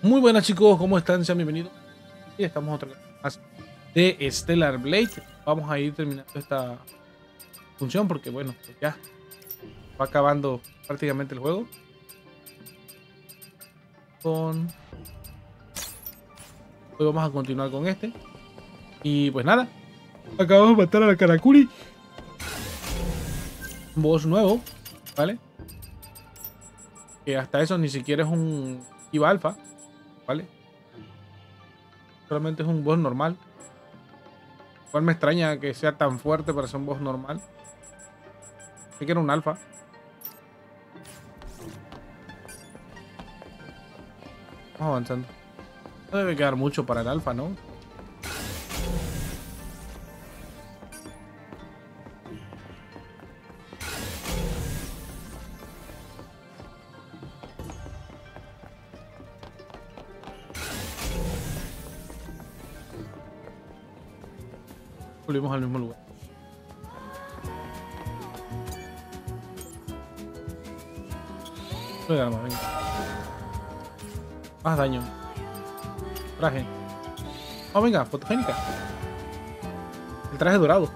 Muy buenas chicos, ¿cómo están? Sean bienvenidos. Y estamos otra vez más de Stellar Blade. Vamos a ir terminando esta función porque bueno, pues ya va acabando prácticamente el juego. Con... Hoy vamos a continuar con este. Y pues nada, acabamos de matar a la Karakuri. Un boss nuevo, ¿vale? Que hasta eso ni siquiera es un IVA alfa. ¿Vale? Solamente es un boss normal. Igual me extraña que sea tan fuerte para ser un boss normal. Sé que era un alfa. Vamos avanzando. No debe quedar mucho para el alfa, ¿no? Volvimos al mismo lugar. Voy a arma, venga. Más daño. Traje. Oh, venga, fotogénica. El traje dorado.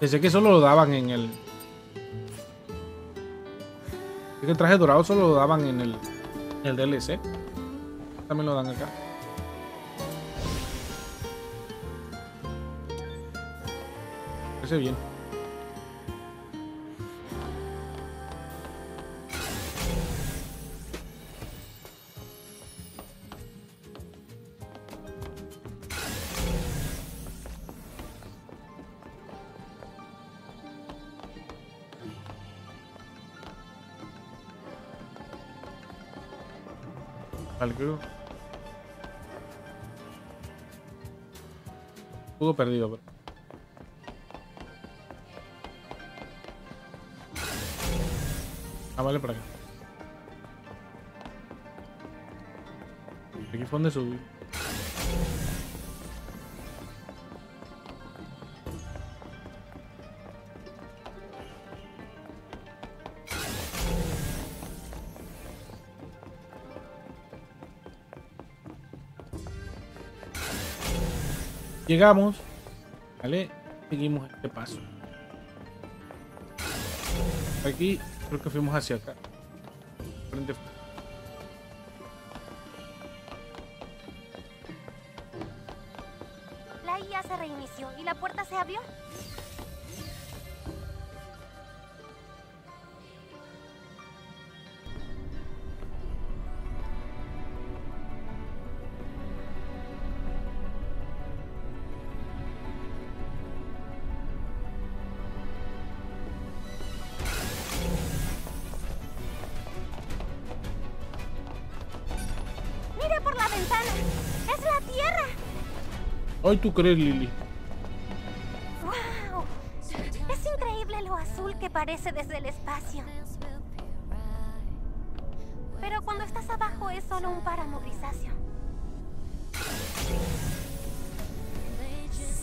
Pensé que solo lo daban en el... Pensé que el traje dorado solo lo daban en el, en el DLC. También lo dan acá. Parece bien. Algo. Perdido. Fue donde subí. Llegamos. Vale, seguimos este paso. Aquí creo que fuimos hacia acá. Frente. Y la puerta se abrió. ¡Mira por la ventana! ¡Es la Tierra! Hoy tú crees, Lily. Desde el espacio. Pero cuando estás abajo es solo un páramo grisáceo.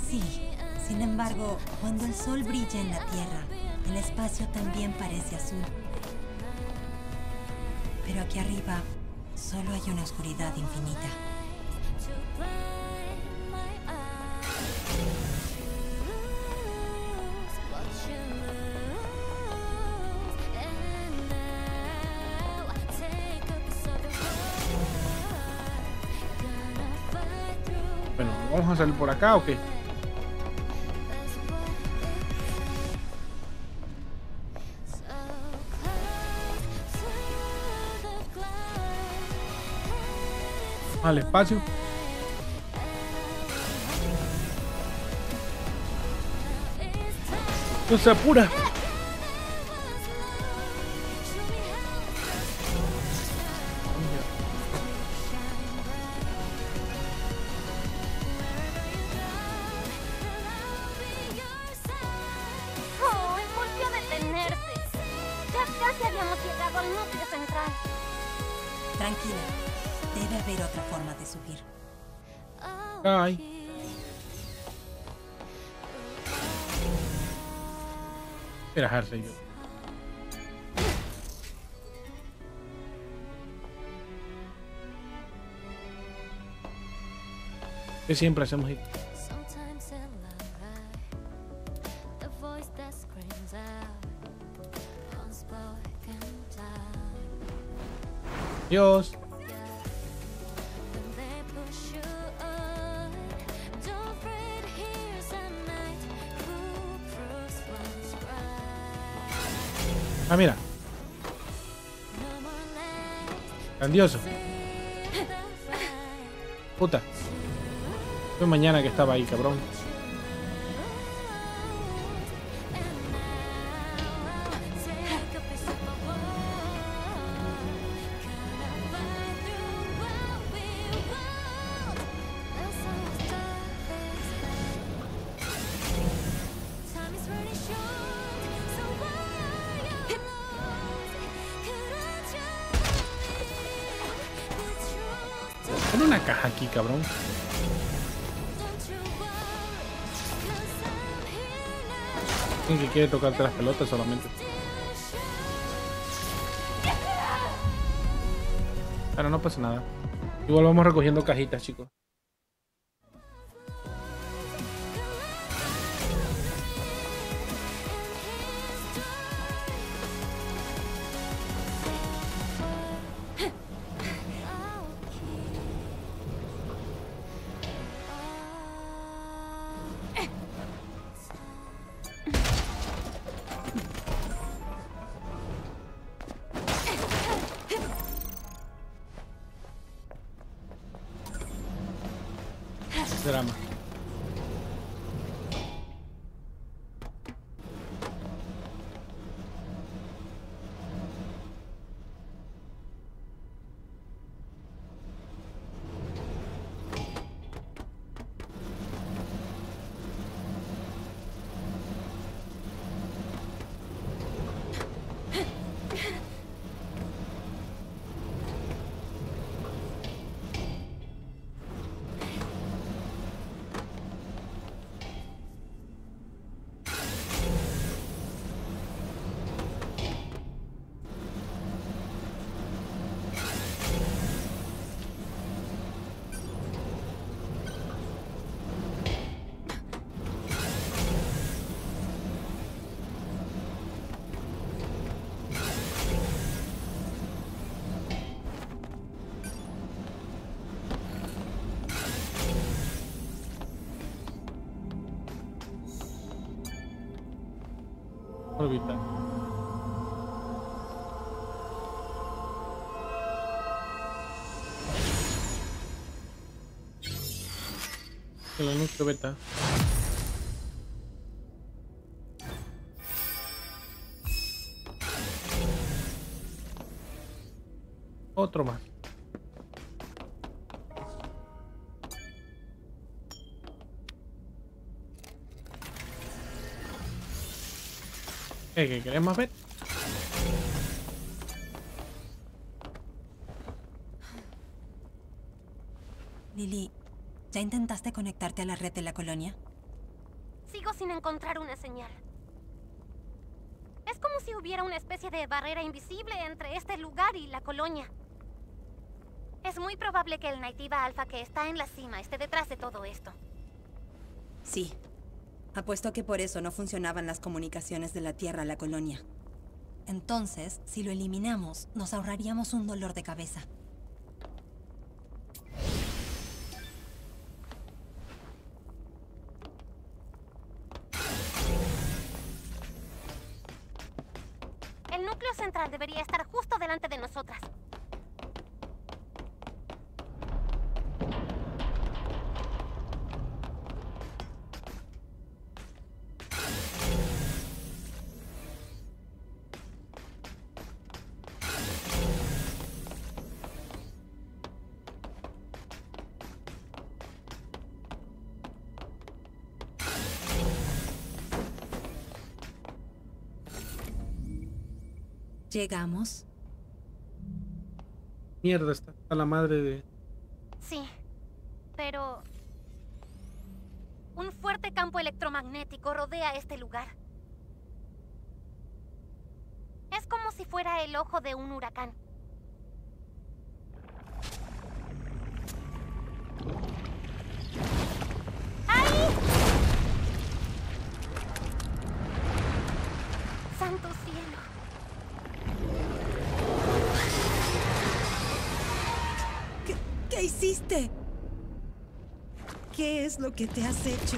Sí, sin embargo, cuando el sol brilla en la Tierra, el espacio también parece azul. Pero aquí arriba solo hay una oscuridad infinita. Salir por acá o qué? Al espacio. No se apura. Night. Who proves what's right? Ah, mira. Grandioso. Mañana que estaba ahí, cabrón. Tocarte las pelotas solamente. Pero no pasa nada. Igual vamos recogiendo cajitas, chicos. Órbita. El anuncio beta. Otro más. ¿Qué, qué queremos ver? Lily, ¿ya intentaste conectarte a la red de la colonia? Sigo sin encontrar una señal. Es como si hubiera una especie de barrera invisible entre este lugar y la colonia. Es muy probable que el Naitiva Alpha que está en la cima esté detrás de todo esto. Sí. Apuesto que por eso no funcionaban las comunicaciones de la Tierra a la colonia. Entonces, si lo eliminamos, nos ahorraríamos un dolor de cabeza. Llegamos. Mierda, está a la madre de... Sí, pero... Un fuerte campo electromagnético rodea este lugar. Es como si fuera el ojo de un huracán. ¿Qué es lo que te has hecho?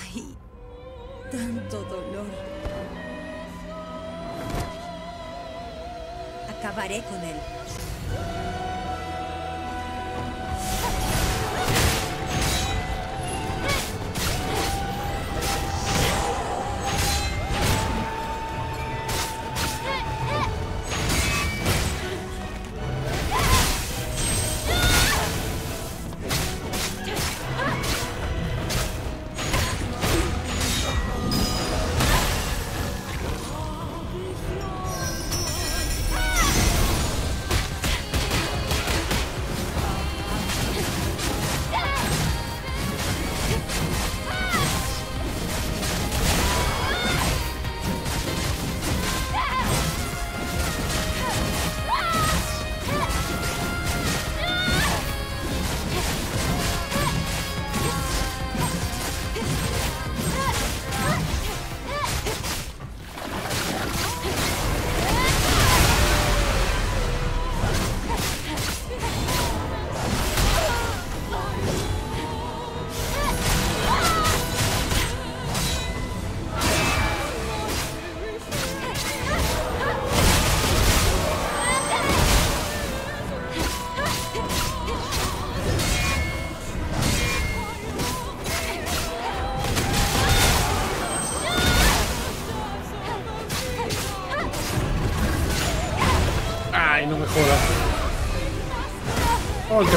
Ay, tanto dolor. Acabaré con él.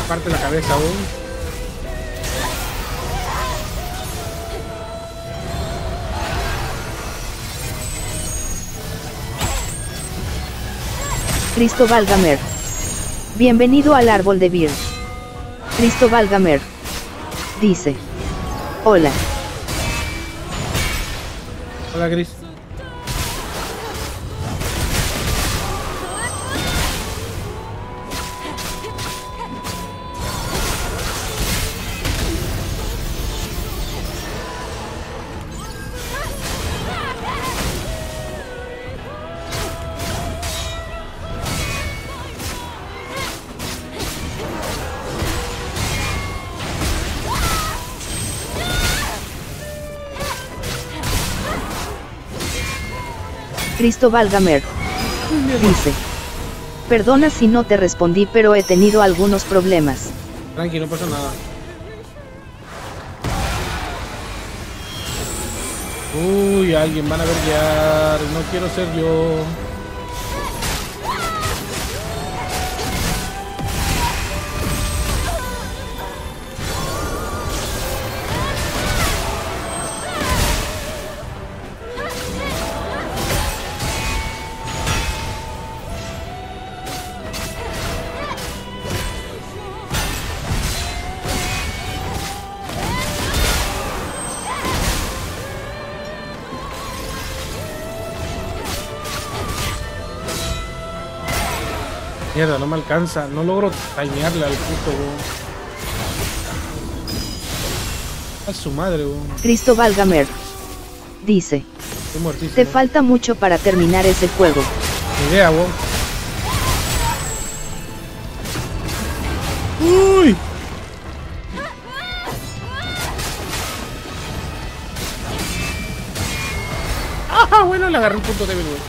Parte la cabeza aún. Cristóbal Gamer. Bienvenido al árbol de Beer. Cristóbal Gamer. Dice. Hola. Hola, Gris. Cristóbal Gamer. Dice. Perdona si no te respondí pero he tenido algunos problemas. Tranqui, no pasa nada. Uy, alguien van a verguear. No quiero ser yo. Mierda, no me alcanza. No logro timearle al puto, weón. A su madre, weón. Cristóbal Gamer. Dice. Te falta mucho para terminar ese juego. Ni idea, weón. ¡Uy! ¡Ah! Bueno, le agarré un punto débil, weón.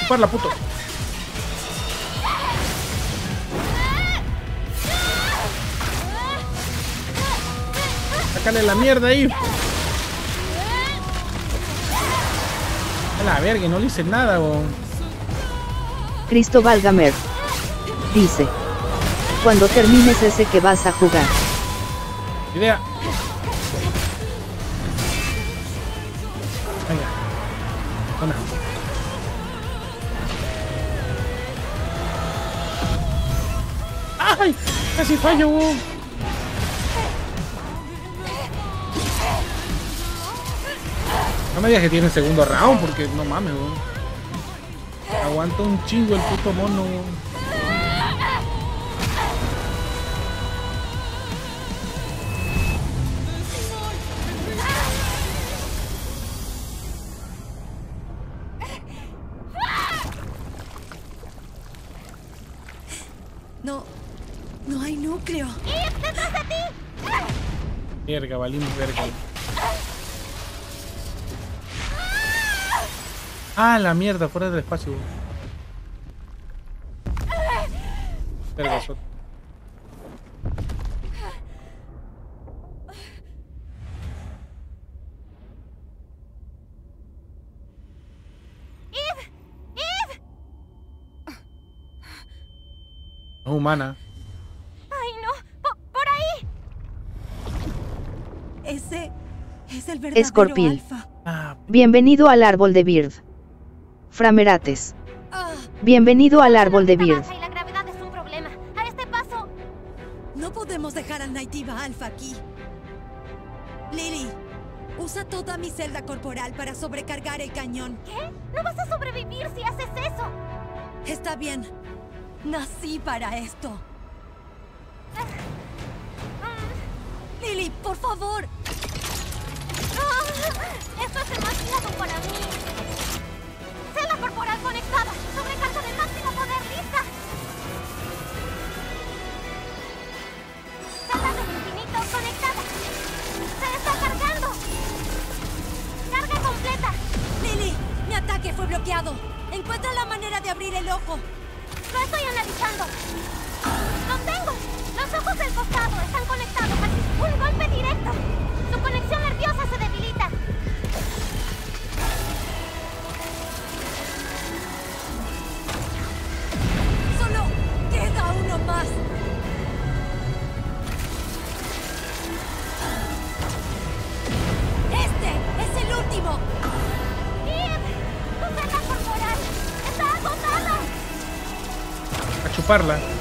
Chuparla, puto. Sácale la mierda ahí. A la verga, no le hice nada, weón. Cristóbal Gamer. Dice. Cuando termines ese que vas a jugar. Idea. Venga. Toma. ¡Ay! Casi fallo, weón. No me digas que tiene segundo round, porque no mames, weón. Aguanta un chingo el puto mono, weón. No. No hay núcleo. ¡Eve, detrás de ti! Verga, valimos verga. Ah, la mierda, fuera del espacio. Verga, so- ¡Eve! ¡Eve! No humana. ¡Ay, no! ¡Po- ¡Por ahí! Ese es el verdadero Escorpil. Ah, Bienvenido al árbol de Bird. Framerates. Ah, Bienvenido al árbol de y la gravedad es un problema. A este paso... no podemos dejar al Naitiva Alpha aquí. Lily, usa toda mi celda corporal para sobrecargar el cañón. ¿Qué? No vas a sobrevivir si haces eso. Está bien. Nací para esto. Lily, por favor. Ah, Esto es demasiado para mí. Corporal conectada. Sobrecarga de máximo poder lista. Celda del infinito conectada. Se está cargando. Carga completa. Lily, mi ataque fue bloqueado. Encuentra la manera de abrir el ojo. Lo estoy analizando. ¡Lo tengo! Los ojos del costado están conectados aquí. Este es el último. ¡Eve! ¡Tu corporal está agotada! a chuparla.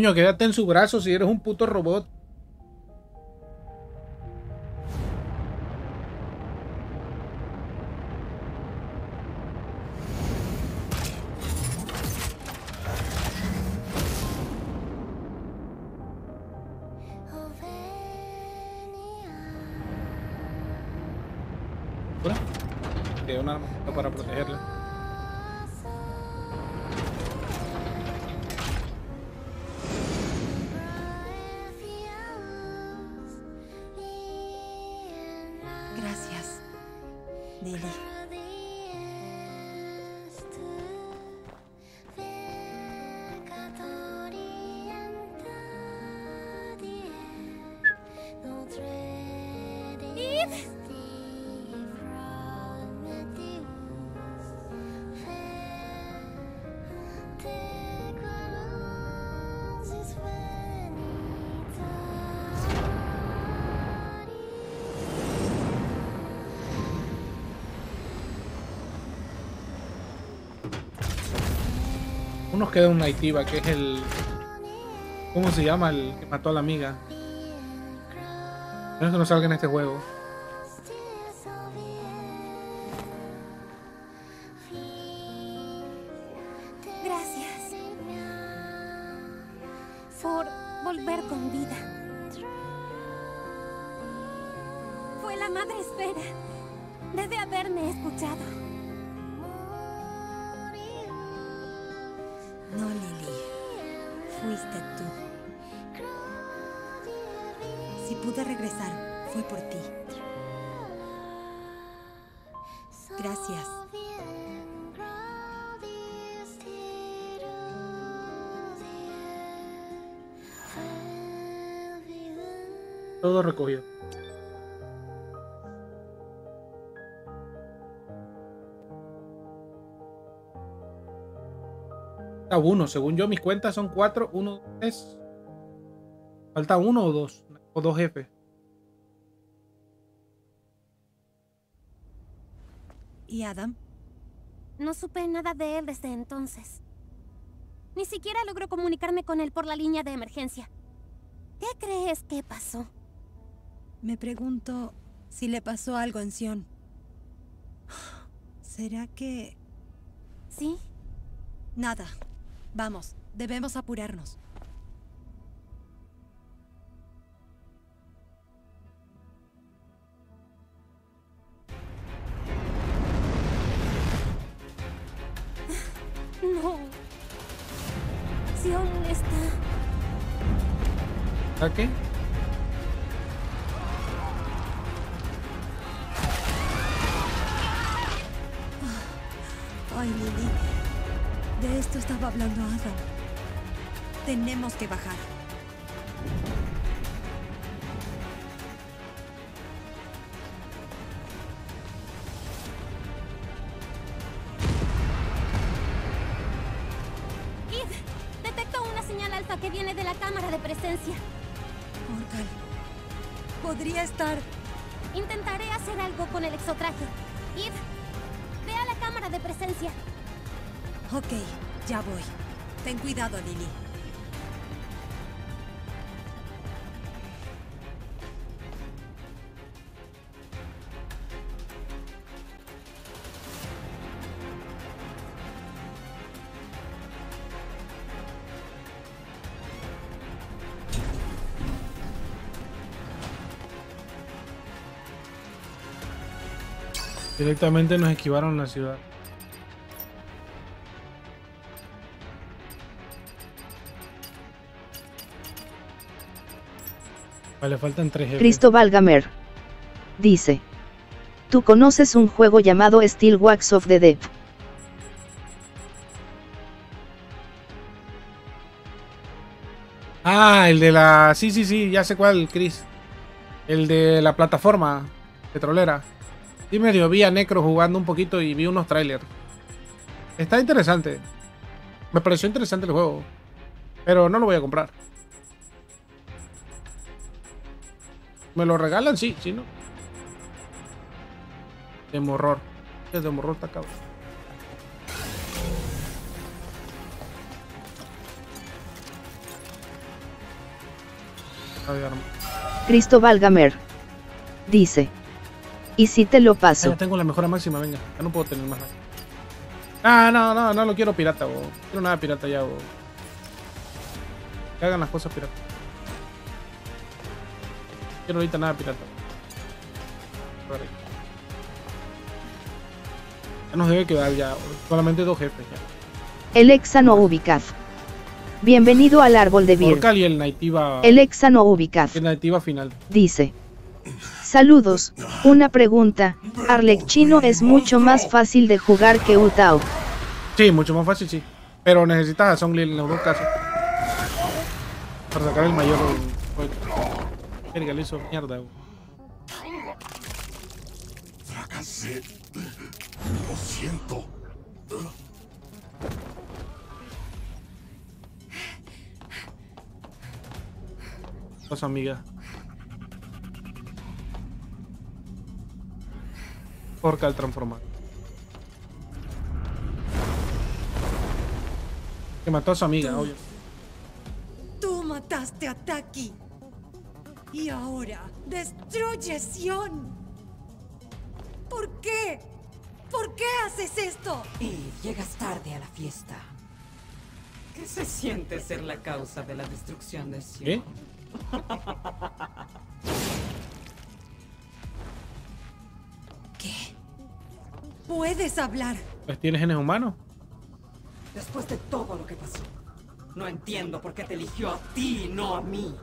Coño, quédate en su brazo si eres un puto robot. Unos queda un Naitiva, que es el. ¿Cómo se llama? El que mató a la amiga. No es que no salga en este juego. Recogido. Falta uno, según yo, mis cuentas son cuatro, uno, tres. Falta uno o dos. O dos jefes. ¿Y Adam? No supe nada de él desde entonces. Ni siquiera logró comunicarme con él por la línea de emergencia. ¿Qué crees que pasó? Me pregunto si le pasó algo en Sion. ¿Será que...? ¿Sí? Nada. Vamos, debemos apurarnos. No. Sion está... ¿A qué? Tenemos que bajar. Directamente nos esquivaron la ciudad. Vale, faltan tres jefes. Cristóbal Gamer. Dice. Tú conoces un juego llamado Steel Wax of the Dead. Ah, el de la... Sí, sí, sí, ya sé cuál, Chris. El de la plataforma petrolera. Sí, medio vi a Necro jugando un poquito y vi unos trailers. Está interesante. Me pareció interesante el juego. Pero no lo voy a comprar. ¿Me lo regalan? Sí, sí, ¿no? De morror. Es de morror arma. Cristóbal Gamer. Dice. Y si te lo Ah, paso. ya tengo la mejora máxima, venga. Ya no puedo tener más. Ah, no, no, no lo quiero pirata, bo. Quiero nada pirata ya, bo. Que hagan las cosas pirata. Quiero ahorita nada pirata. Ya nos debe quedar ya. Solamente dos jefes ya. El Exano Ubicaz. Bienvenido al árbol de y el Naitiva. El Exano Ubicaz. El Naitiva final. Dice. Saludos, una pregunta, Arlecchino es mucho más fácil de jugar que Utao. Sí, mucho más fácil, sí. Pero necesitas a Songli en los dos casos. Para sacar el mayor. Verga, le hizo mierda. Fracasé. Lo siento. Cosa amiga. Orca al transformar. Que mató a su amiga, obvio. Tú mataste a Taki. Y ahora destruyes Sion. ¿Por qué? ¿Por qué haces esto? Y llegas tarde a la fiesta. ¿Qué se siente ser la causa de la destrucción de Sion? ¿Qué? Puedes hablar. Pues tiene genes humanos. Después de todo lo que pasó, no entiendo por qué te eligió a ti y no a mí.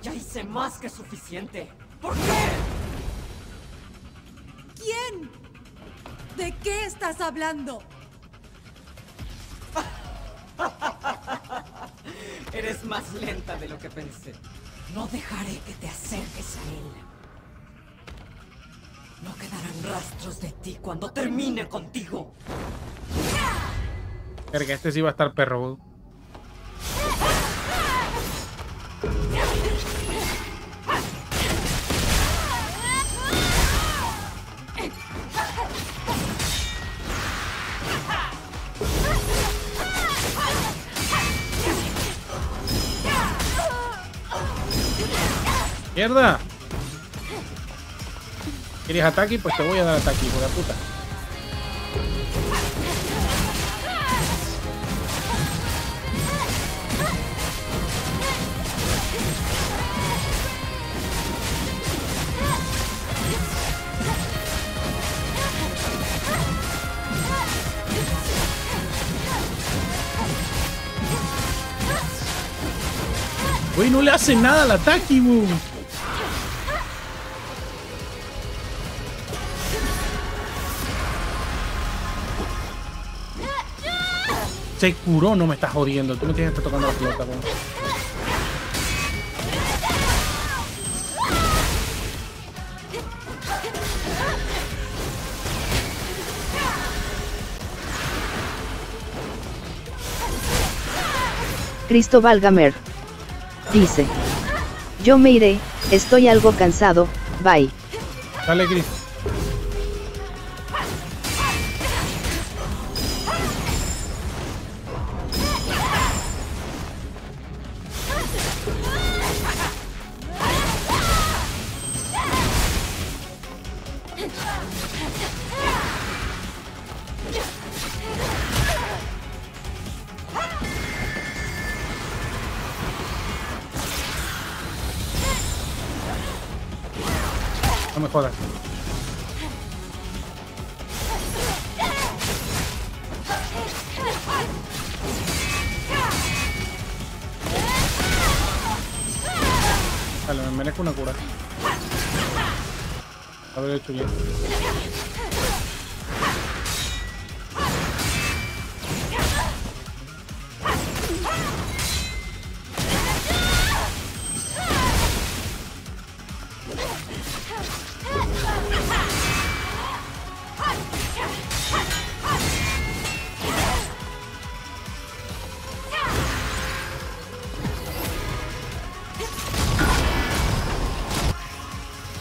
Ya hice más que suficiente. ¿Por qué? ¿Quién? ¿De qué estás hablando? Eres más lenta de lo que pensé. No dejaré que te acerques a él. No quedarán rastros de ti cuando termine contigo. Verga, este sí va a estar perro. ¡Mierda! ¿Quieres ataque? Pues te voy a dar ataque, hijo de puta. Güey, no le hace nada al ataque, güey. Se curó, no me estás jodiendo. Tú me tienes que estar tocando la pelota, güey. Cristóbal Gamer. Dice. Yo me iré, estoy algo cansado, bye. Dale, Chris.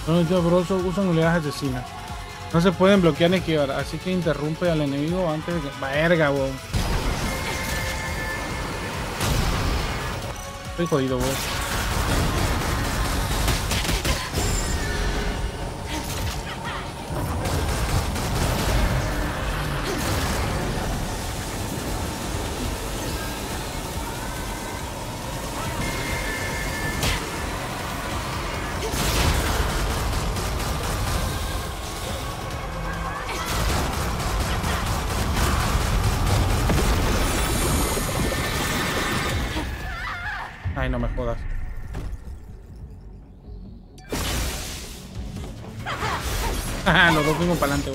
Los sabrosos usan unidades asesinas. No se pueden bloquear ni esquivar, así que interrumpe al enemigo antes de que... Verga, weón. Estoy jodido, weón. Para adelante,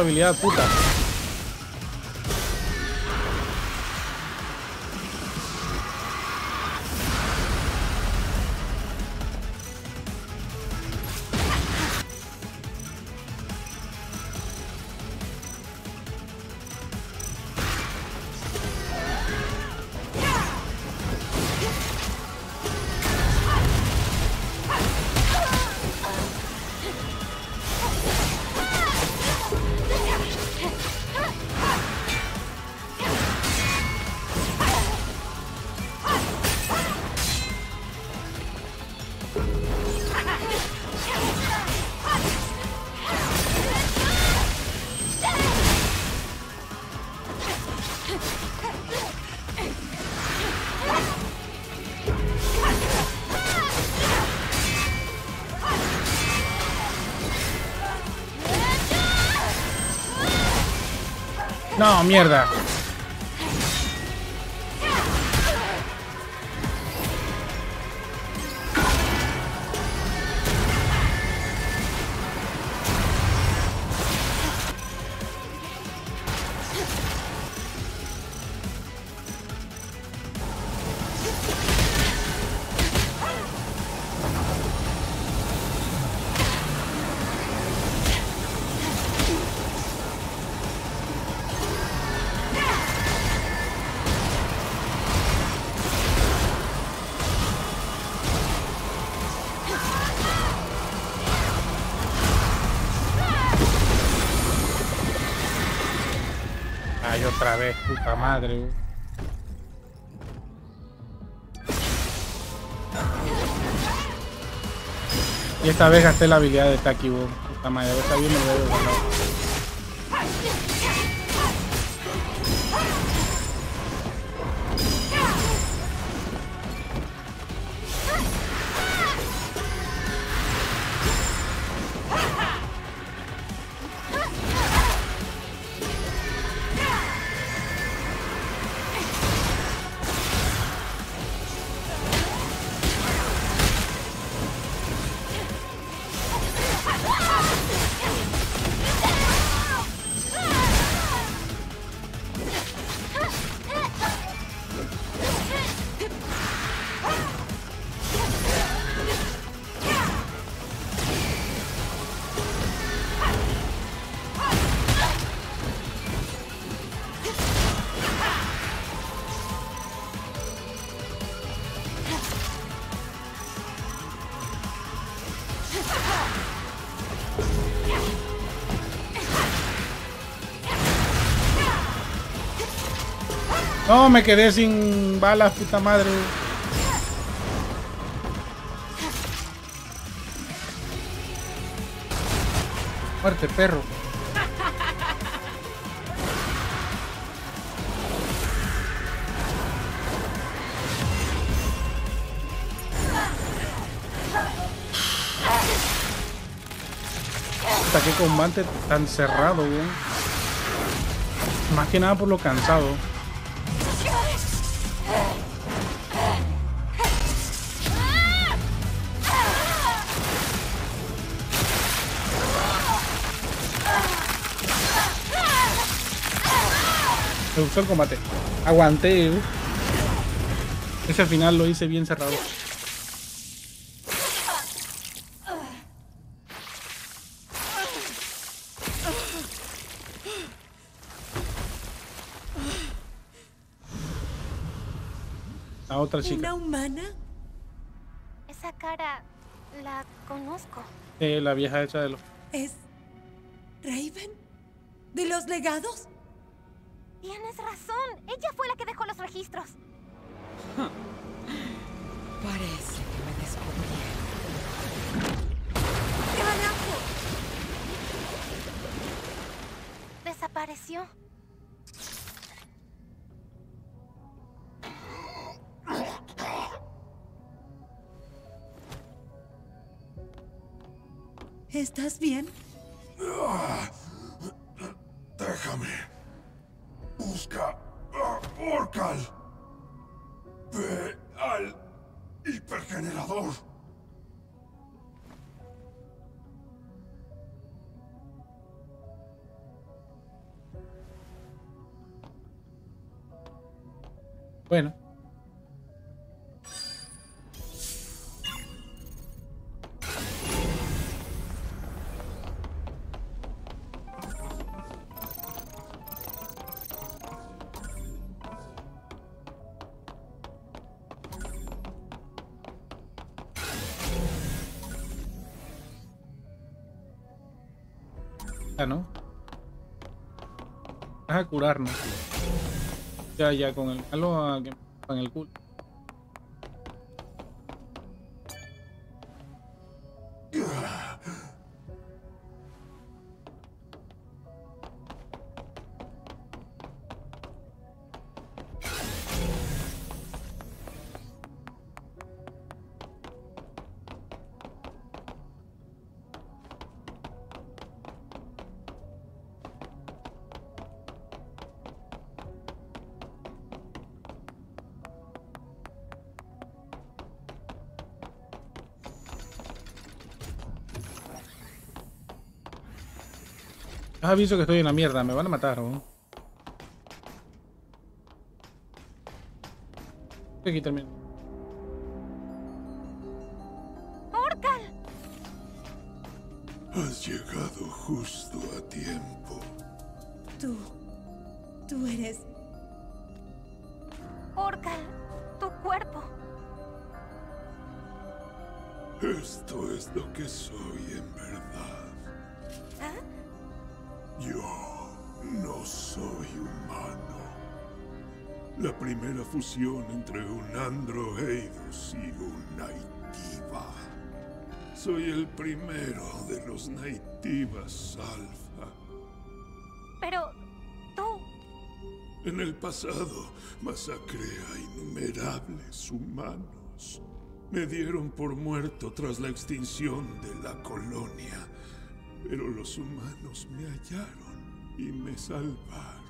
habilidad, puta. No, Otra vez, puta madre. Y esta vez gasté la habilidad de Taki. Puta madre, está bien me voy a Me quedé sin balas, puta madre. Muerte, perro. Puta, qué combate tan cerrado, weón. Más que nada por lo cansado. El combate. Aguanté. uh. Ese final lo hice bien cerrado. La otra chica. ¿Una humana? Esa cara la conozco. Eh, la vieja hecha de los. ¿Es Raven? ¿De los legados? Bueno. Ya, ¿no? Vas a curarnos. Ya, con el malo a que con el culo. Aviso que estoy en la mierda, me van a matar, ¿no? Aquí termino. ¡Orcal! Has llegado justo a tiempo. Tú. Tú eres. Orcal, tu cuerpo. Esto es lo que soy en verdad. Soy humano. La primera fusión entre un Androeidus y un Naitiva. Soy el primero de los Naitivas Alfa. Pero tú... En el pasado masacré a innumerables humanos. Me dieron por muerto tras la extinción de la colonia. Pero los humanos me hallaron y me salvaron.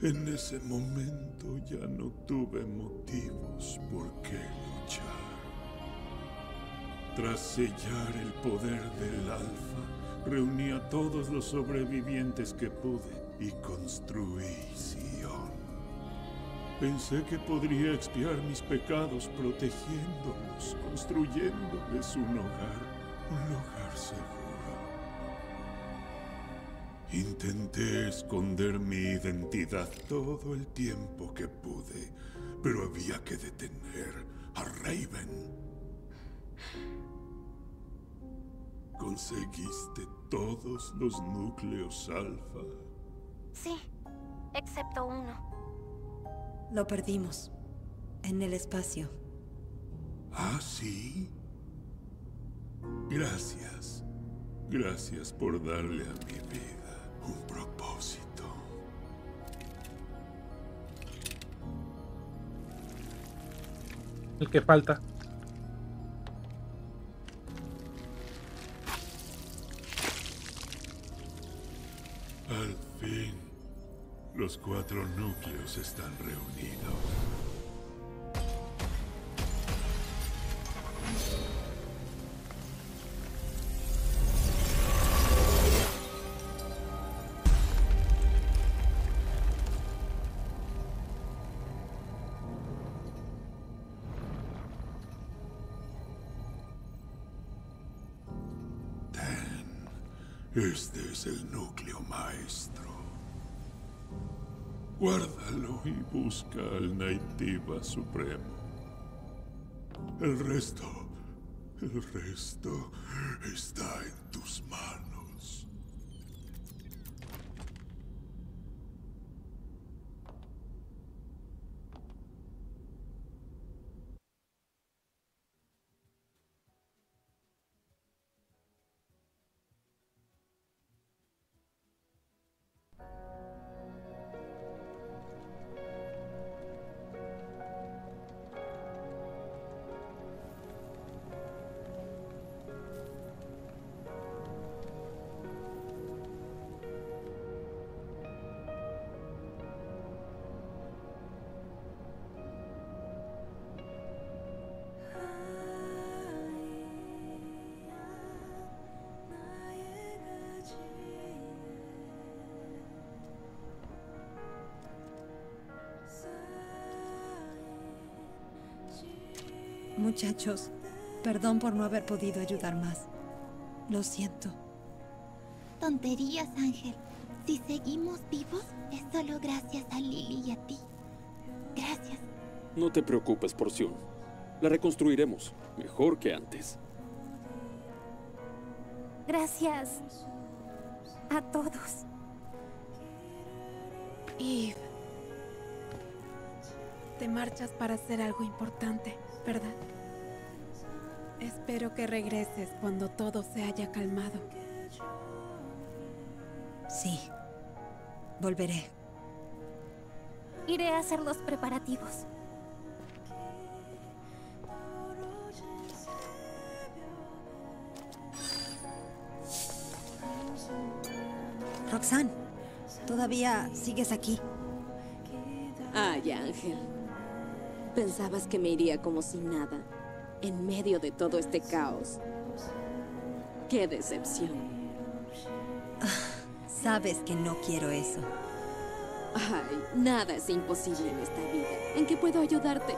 En ese momento ya no tuve motivos por qué luchar. Tras sellar el poder del alfa, reuní a todos los sobrevivientes que pude y construí Sion. Pensé que podría expiar mis pecados protegiéndolos, construyéndoles un hogar, un lugar seguro. Intenté esconder mi identidad todo el tiempo que pude, pero había que detener a Raven. ¿Conseguiste todos los núcleos alfa? Sí, excepto uno. Lo perdimos. En el espacio. ¿Ah, sí? Gracias. Gracias por darle a mi vida un propósito. El que falta. Al fin, los cuatro núcleos están reunidos. Este es el núcleo maestro. Guárdalo y busca al Naitiva Supremo. El resto, el resto está en tus manos. Muchachos, perdón por no haber podido ayudar más. Lo siento. Tonterías, Ángel. Si seguimos vivos, es solo gracias a Lily y a ti. Gracias. No te preocupes, Porción. La reconstruiremos, mejor que antes. Gracias a todos. Eve. Te marchas para hacer algo importante, ¿verdad? Espero que regreses cuando todo se haya calmado. Sí. Volveré. Iré a hacer los preparativos. Roxanne, todavía sigues aquí. Ay, Ángel. Pensabas que me iría como sin nada, en medio de todo este caos. Qué decepción. Sabes que no quiero eso. Ay, nada es imposible en esta vida. ¿En qué puedo ayudarte?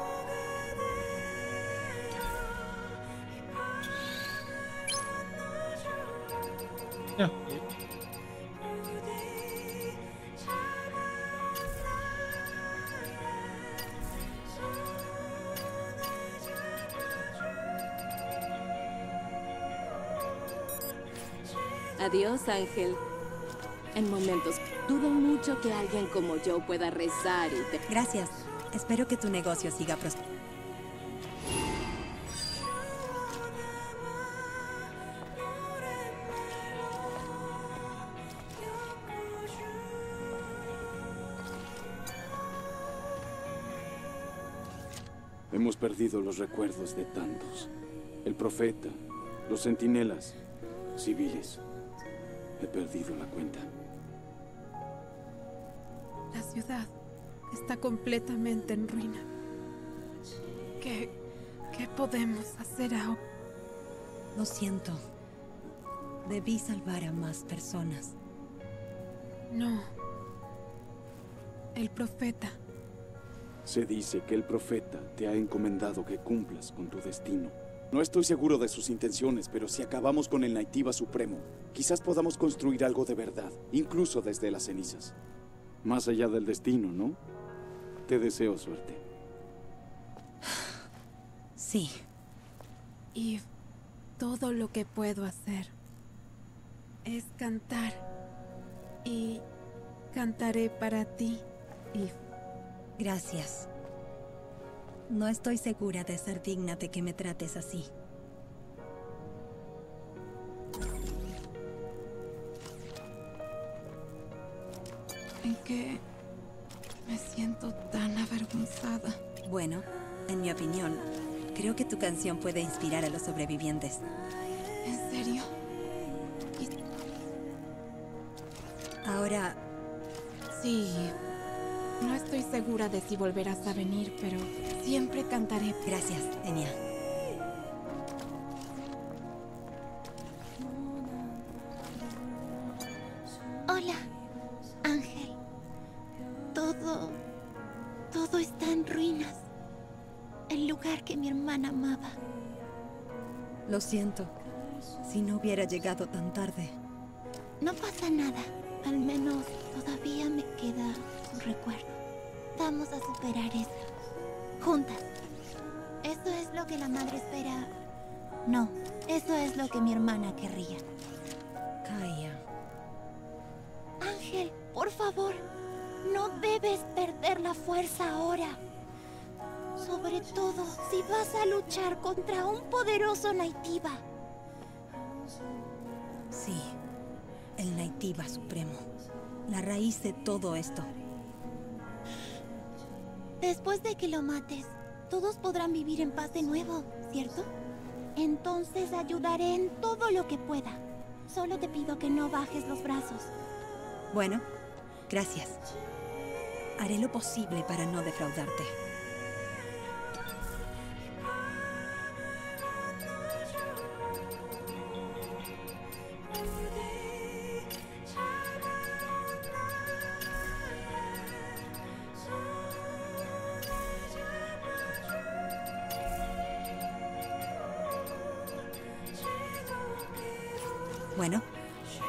Ángel. En momentos, dudo mucho que alguien como yo pueda rezar y te... Gracias. Espero que tu negocio siga prosperando. Hemos perdido los recuerdos de tantos. El profeta, los centinelas, civiles. He perdido la cuenta. La ciudad está completamente en ruina. ¿Qué, qué podemos hacer ahora? Lo siento. Debí salvar a más personas. No. El profeta. Se dice que el profeta te ha encomendado que cumplas con tu destino. No estoy seguro de sus intenciones, pero si acabamos con el Naitiva Supremo, quizás podamos construir algo de verdad, incluso desde las cenizas. Más allá del destino, ¿no? Te deseo suerte. Sí. Y todo lo que puedo hacer es cantar. Y cantaré para ti, Eve. Gracias. No estoy segura de ser digna de que me trates así. ¿En qué me siento tan avergonzada? Bueno, en mi opinión, creo que tu canción puede inspirar a los sobrevivientes. ¿En serio? Ahora, Sí. No estoy segura de si volverás a venir, pero siempre cantaré. gracias, Enya. Hola, Ángel. Todo... Todo está en ruinas. El lugar que mi hermana amaba. Lo siento. Si no hubiera llegado tan tarde. No pasa nada. Al menos todavía me queda un recuerdo. Vamos a superar esto. Juntas. Eso es lo que la madre espera. No, eso es lo que mi hermana querría. Kaya. Ángel, por favor, no debes perder la fuerza ahora. Sobre todo si vas a luchar contra un poderoso Naitiva. Sí. El Naitiva Supremo. La raíz de todo esto. Después de que lo mates, todos podrán vivir en paz de nuevo, ¿cierto? Entonces ayudaré en todo lo que pueda. Solo te pido que no bajes los brazos. Bueno, gracias. Haré lo posible para no defraudarte.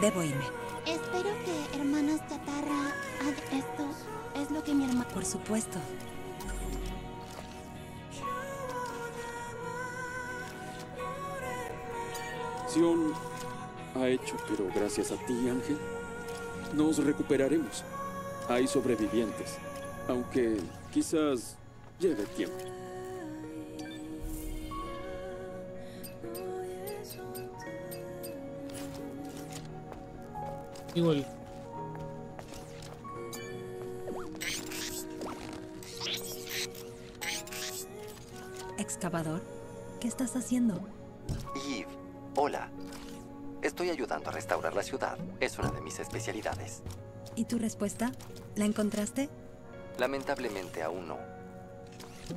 Debo irme. Espero que hermanas Chatarra esto. Es lo que mi hermana... Por supuesto. Sion ha hecho, pero gracias a ti, Ángel, nos recuperaremos. Hay sobrevivientes, aunque quizás lleve tiempo. Excavador, ¿qué estás haciendo? Eve, hola. Estoy ayudando a restaurar la ciudad. Es una de mis especialidades. ¿Y tu respuesta? ¿La encontraste? Lamentablemente aún no.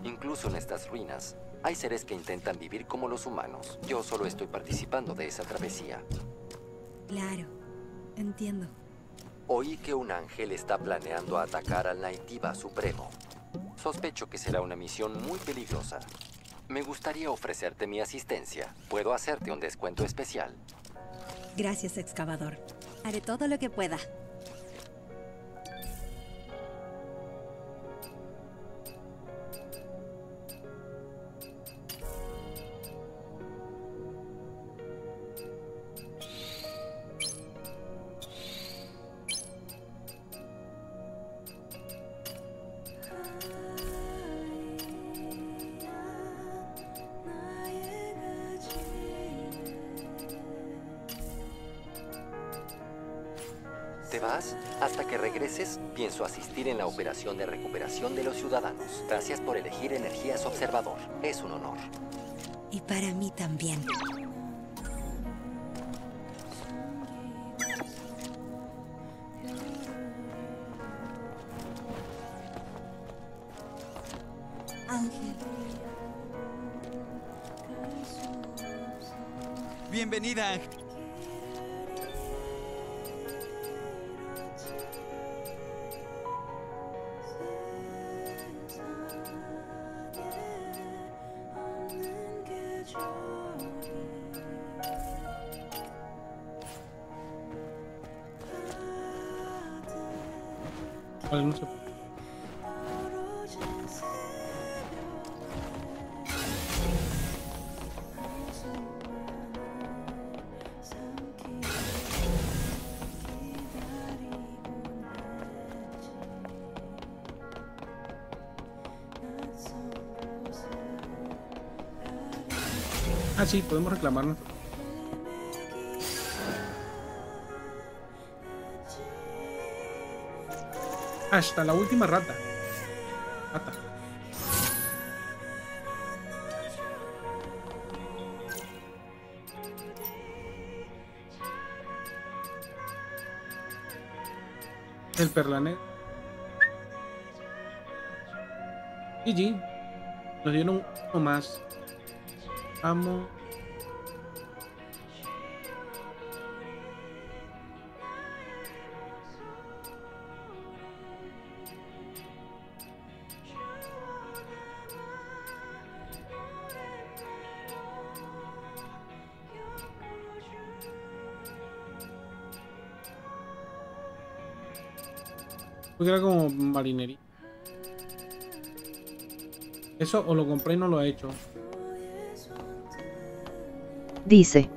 Incluso en estas ruinas, hay seres que intentan vivir como los humanos. Yo solo estoy participando de esa travesía. Claro, entiendo. Oí que un ángel está planeando atacar al Naitiva Supremo. Sospecho que será una misión muy peligrosa. Me gustaría ofrecerte mi asistencia. Puedo hacerte un descuento especial. Gracias, excavador. Haré todo lo que pueda. Bienvenida, Ángel. Sí, podemos reclamarnos. Hasta la última rata. Rata. El perlanet. GG. Nos dieron uno más. Vamos. Porque era como marinería. Eso o lo compré y no lo he hecho. Dice.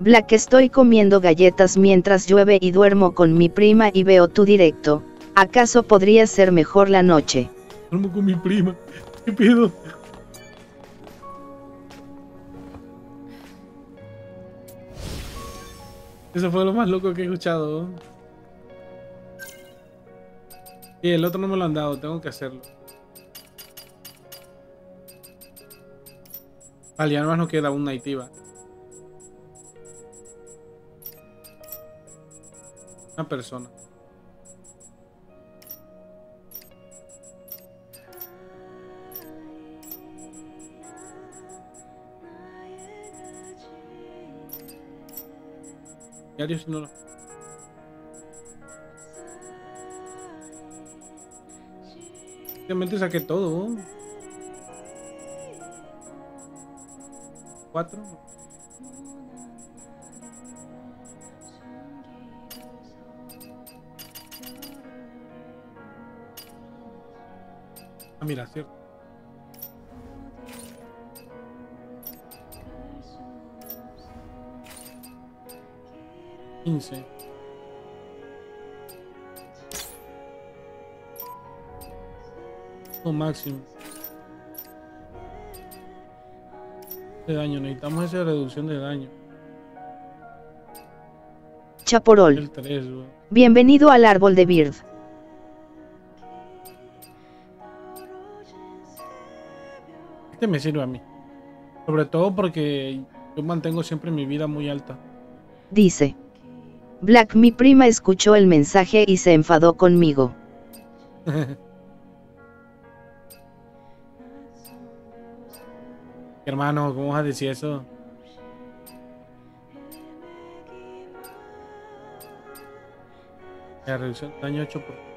Black estoy comiendo galletas mientras llueve y duermo con mi prima y veo tu directo. ¿Acaso podría ser mejor la noche? Duermo con mi prima. ¿Qué pedo? Eso fue lo más loco que he escuchado. Y el otro no me lo han dado, tengo que hacerlo. Vale, ya nomás nos queda una nativa. Una persona. Diario si no. Simplemente saqué todo. Cuatro. Ah, mira, cierto. Quince. Máximo. De daño, necesitamos esa reducción de daño. Chaporol. El 3, weón. Bienvenido al árbol de Bird. Este me sirve a mí. Sobre todo porque yo mantengo siempre mi vida muy alta. Dice. Black mi prima escuchó el mensaje y se enfadó conmigo. Hermano, ¿cómo vas a decir eso? La reducción de daño 8 por...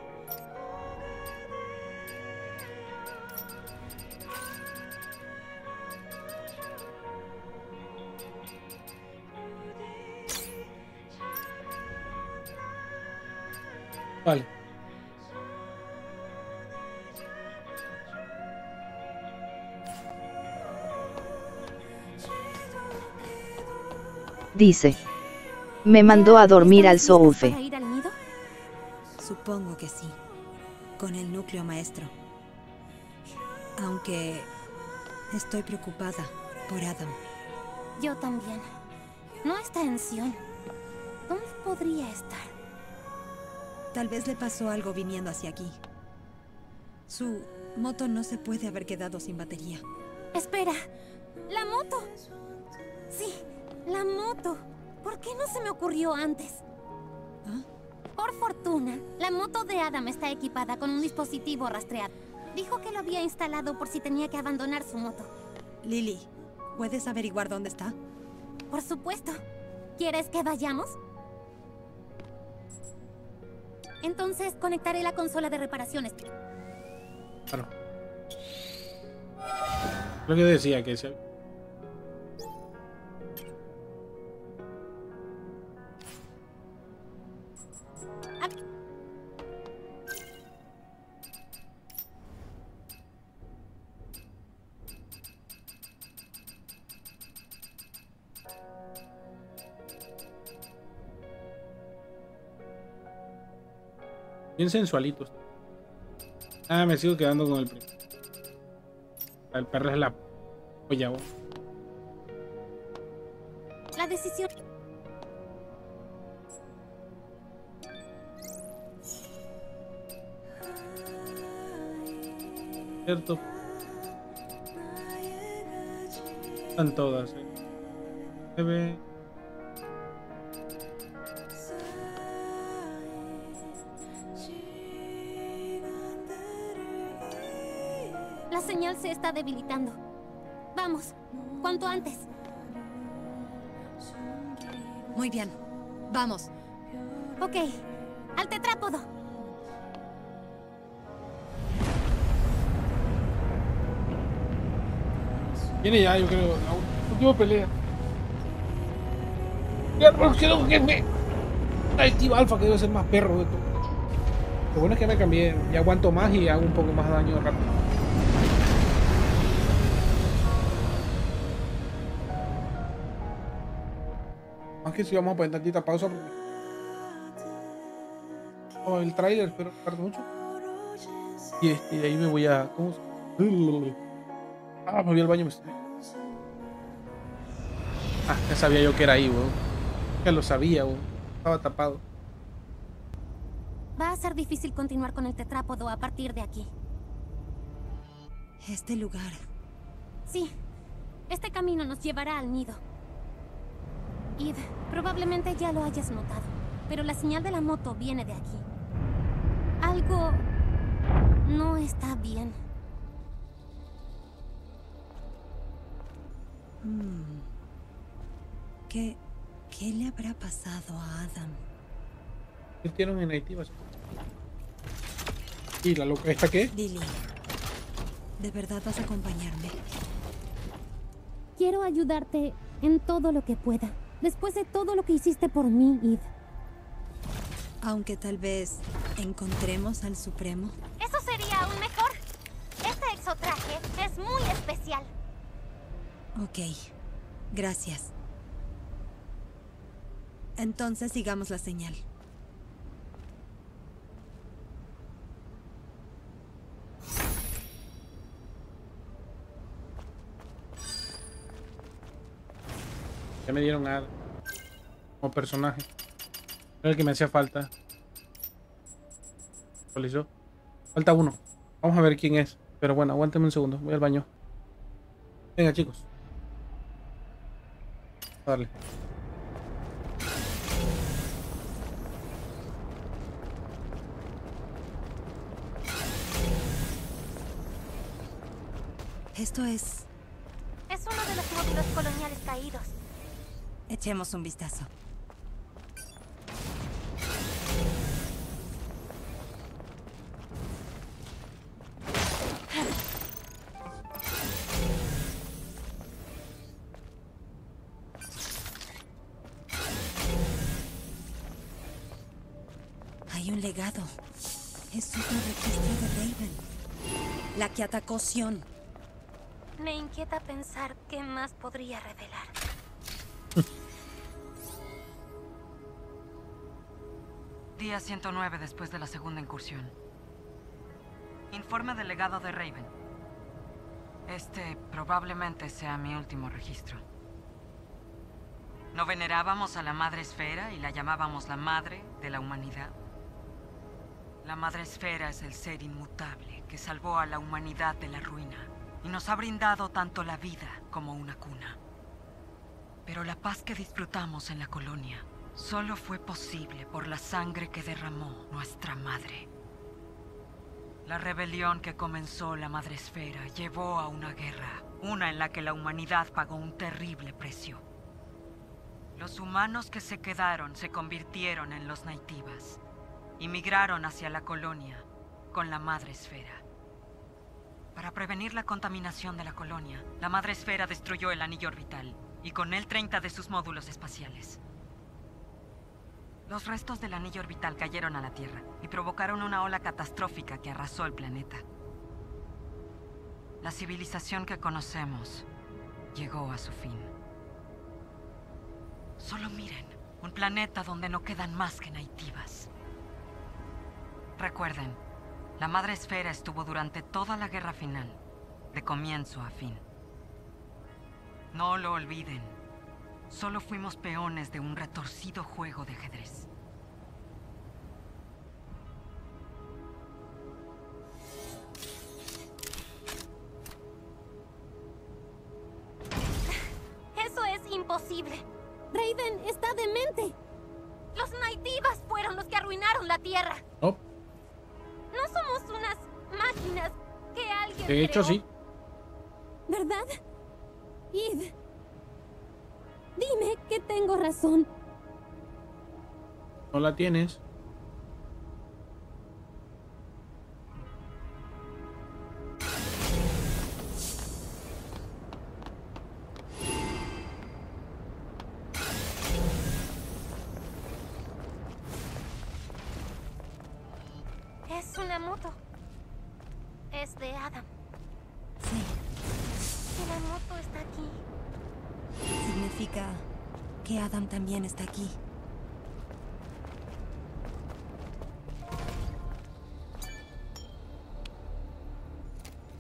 Dice. Me mandó a dormir al Soufe. ¿Para ir al nido? Supongo que sí. Con el núcleo maestro. Aunque estoy preocupada por Adam. Yo también. No está en Sion. ¿Dónde podría estar? Tal vez le pasó algo viniendo hacia aquí. Su moto no se puede haber quedado sin batería. Espera, la moto. Sí, la moto. ¿Por qué no se me ocurrió antes? Por fortuna, la moto de Adam está equipada con un dispositivo rastreado. Dijo que lo había instalado por si tenía que abandonar su moto. Lily, ¿puedes averiguar dónde está? Por supuesto. ¿Quieres que vayamos? Entonces conectaré la consola de reparaciones. Claro. Lo que decía que se... Bien sensualitos. Ah, me sigo quedando con el primero. El perro es la polla. La decisión... ¿Cierto? Están todas. eh. Debilitando. Vamos, cuanto antes. Muy bien. Vamos. Ok, al tetrápodo. Viene ya, yo creo, la última pelea. Ya, que me. La activa alfa que debe ser más perro de todo. Lo bueno es que me cambié. Ya aguanto más y hago un poco más de daño rápido. Que si vamos a poner tantita pausa porque. Oh, el trailer, espero que tarde mucho. Y este, de ahí me voy a. ¿Cómo se- Ah, me voy al baño. me estoy- Ah, ya sabía yo que era ahí, weón. Ya lo sabía, weón. Estaba tapado. Va a ser difícil continuar con el tetrápodo a partir de aquí. Este lugar. Sí, este camino nos llevará al nido. Id, probablemente ya lo hayas notado, pero la señal de la moto viene de aquí. Algo no está bien. Hmm. ¿Qué, ¿Qué le habrá pasado a Adam? Metieron en Haití, ¿Y la loca esta qué? Lily, ¿de verdad vas a acompañarme? Quiero ayudarte en todo lo que pueda. Después de todo lo que hiciste por mí, Id. Aunque tal vez encontremos al Supremo. Eso sería aún mejor. Este exotraje es muy especial. Ok, gracias. Entonces sigamos la señal. Ya me dieron a como personaje. Era el que me hacía falta. Actualizó. Falta uno. Vamos a ver quién es. Pero bueno, aguánteme un segundo. Voy al baño. Venga, chicos. Dale. Esto es... Es uno de los módulos coloniales caídos. Echemos un vistazo. Hay un legado. Es otro registro de Raven. La que atacó Sion. Me inquieta pensar qué más podría revelar. Día 109 después de la segunda incursión. Informe del legado de Raven. Este probablemente sea mi último registro. No venerábamos a la Madre Esfera y la llamábamos la Madre de la Humanidad. La Madre Esfera es el ser inmutable que salvó a la humanidad de la ruina y nos ha brindado tanto la vida como una cuna. Pero la paz que disfrutamos en la colonia solo fue posible por la sangre que derramó nuestra madre. La rebelión que comenzó la Madre Esfera llevó a una guerra, una en la que la humanidad pagó un terrible precio. Los humanos que se quedaron se convirtieron en los naitivas y migraron hacia la colonia con la Madre Esfera. Para prevenir la contaminación de la colonia, la Madre Esfera destruyó el anillo orbital y con él 30 de sus módulos espaciales. Los restos del anillo orbital cayeron a la Tierra y provocaron una ola catastrófica que arrasó el planeta. La civilización que conocemos llegó a su fin. Solo miren, un planeta donde no quedan más que naitivas. Recuerden, la Madre Esfera estuvo durante toda la guerra final, de comienzo a fin. No lo olviden. Solo fuimos peones de un retorcido juego de ajedrez. Eso es imposible. Raven está demente. Los naitivas fueron los que arruinaron la Tierra. Oh, No somos unas máquinas que alguien de hecho, creó. sí. ¿Verdad? Id. Dime que tengo razón. No la tienes. Adam también está aquí.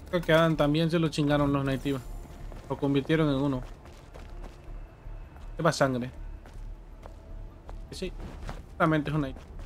Creo que Adam también se lo chingaron los nativos. Lo convirtieron en uno. Lleva sangre. Sí, realmente es un nativo.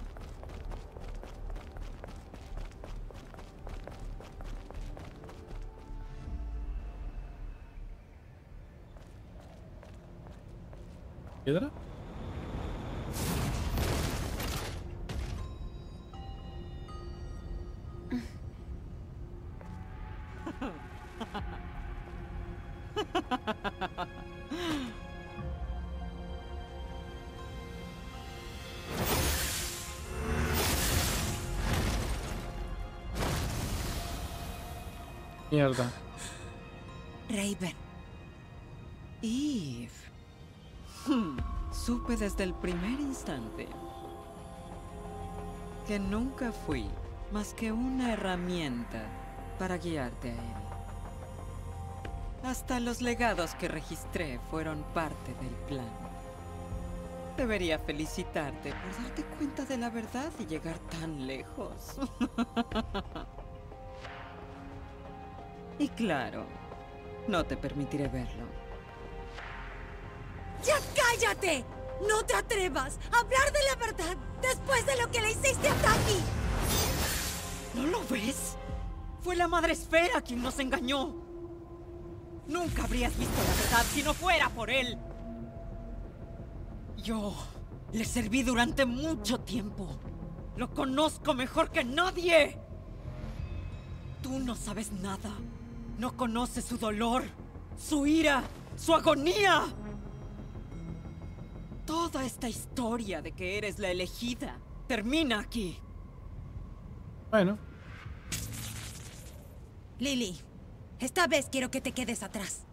Mierda. Raven. Eve. Hmm, Supe desde el primer instante que nunca fui más que una herramienta para guiarte a él. Hasta los legados que registré fueron parte del plan. Debería felicitarte por darte cuenta de la verdad y llegar tan lejos. y claro, no te permitiré verlo. ¡Ya cállate! ¡No te atrevas a hablar de la verdad después de lo que le hiciste a Taki! ¿No lo ves? Fue la Madre Esfera quien nos engañó. Nunca habrías visto la verdad si no fuera por él. Yo le serví durante mucho tiempo. Lo conozco mejor que nadie. Tú no sabes nada. No conoces su dolor, su ira, su agonía. Toda esta historia de que eres la elegida termina aquí. Bueno, Lily, esta vez quiero que te quedes atrás.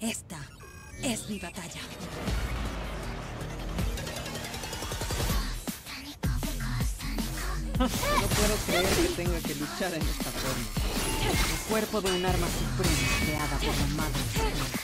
Esta es mi batalla. No puedo creer que tenga que luchar en esta forma. El cuerpo de un arma suprema creada por la madre.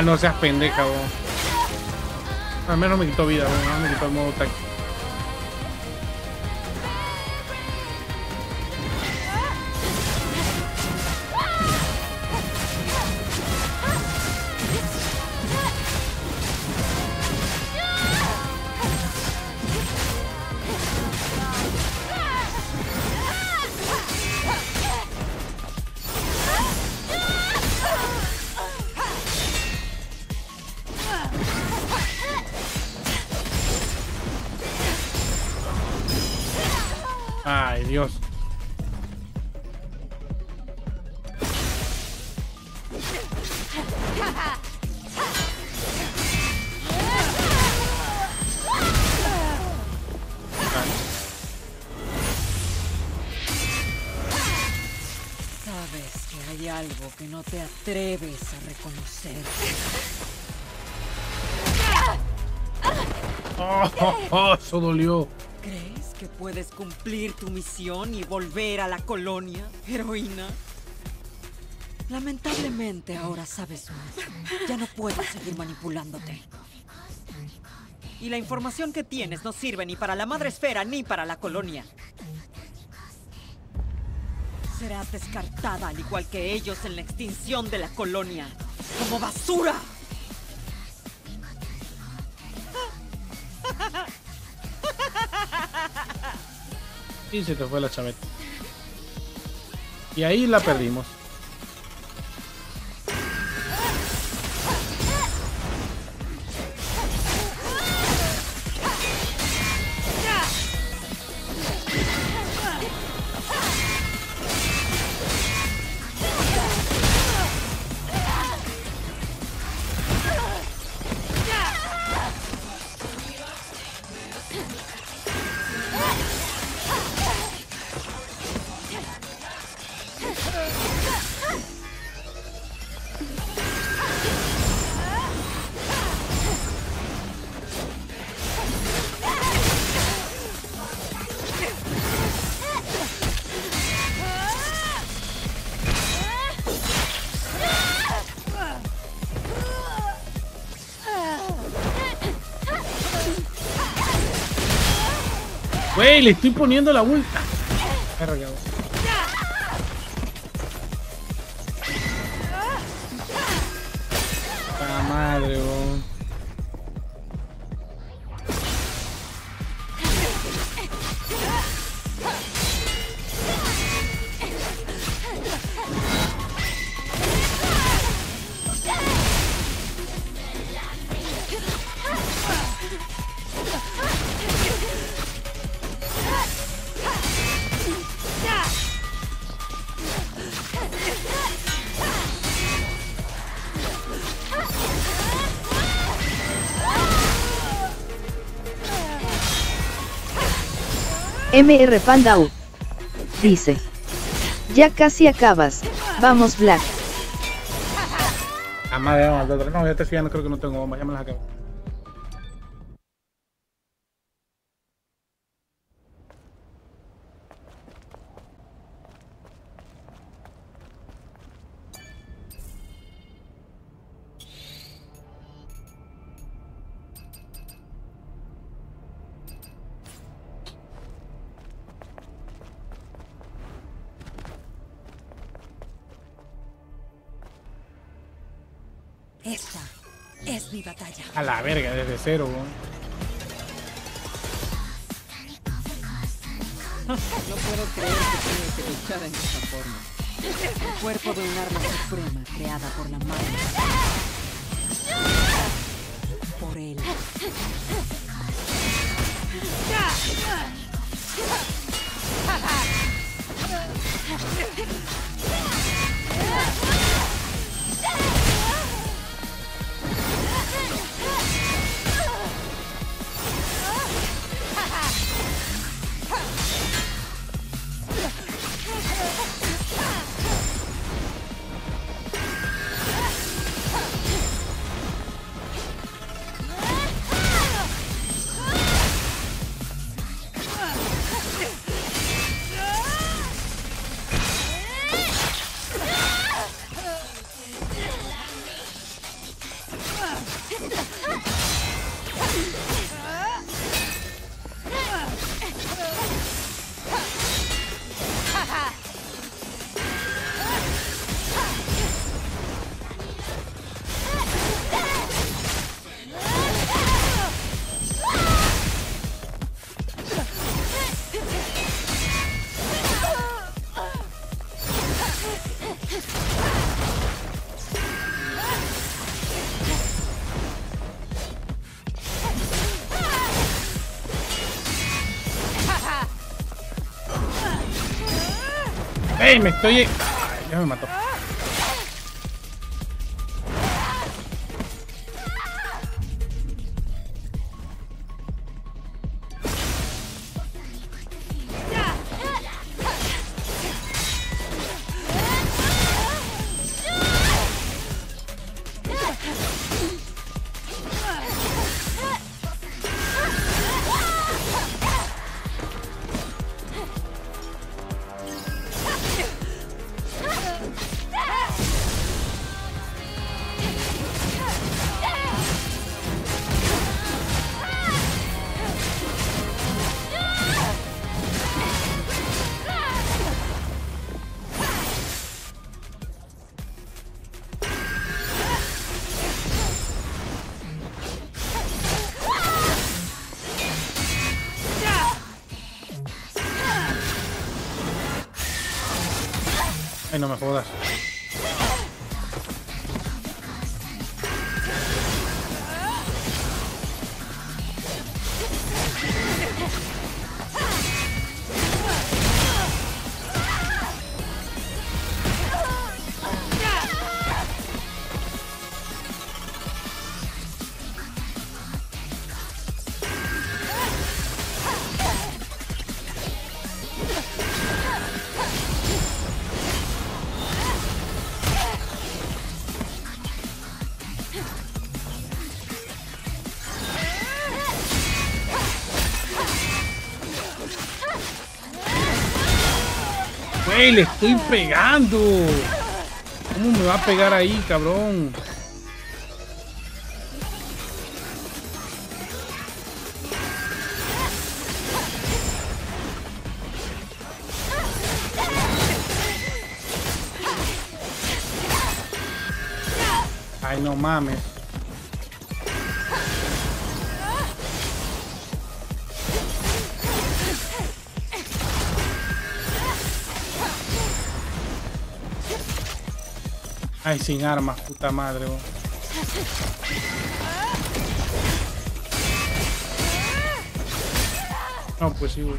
Ah, no seas pendeja, weón. Al menos me quitó vida, weón. No me quitó el modo táctico. Dolió. ¿Crees que puedes cumplir tu misión y volver a la colonia, heroína? Lamentablemente ahora sabes más. Ya no puedo seguir manipulándote. Y la información que tienes no sirve ni para la madre esfera ni para la colonia. Serás descartada al igual que ellos en la extinción de la colonia. ¡Como basura! Y se te fue la chaveta. Y ahí la perdimos. Le estoy poniendo la vuelta. MR Pandau. Dice. Ya casi acabas. Vamos Black. Ah, madre, otro. No, ya te fijas, no creo que no tengo bombas, ya me las acabo. Desde cero, No puedo creer que tenga que luchar en esta forma. El cuerpo de un arma suprema creada por la madre. Por él. Me estoy... Ya me mató. No me jodas. Le estoy pegando. ¿Cómo me va a pegar ahí, cabrón? Ay, no mames. Ay, sin armas, puta madre. bo. No, pues sí, güey.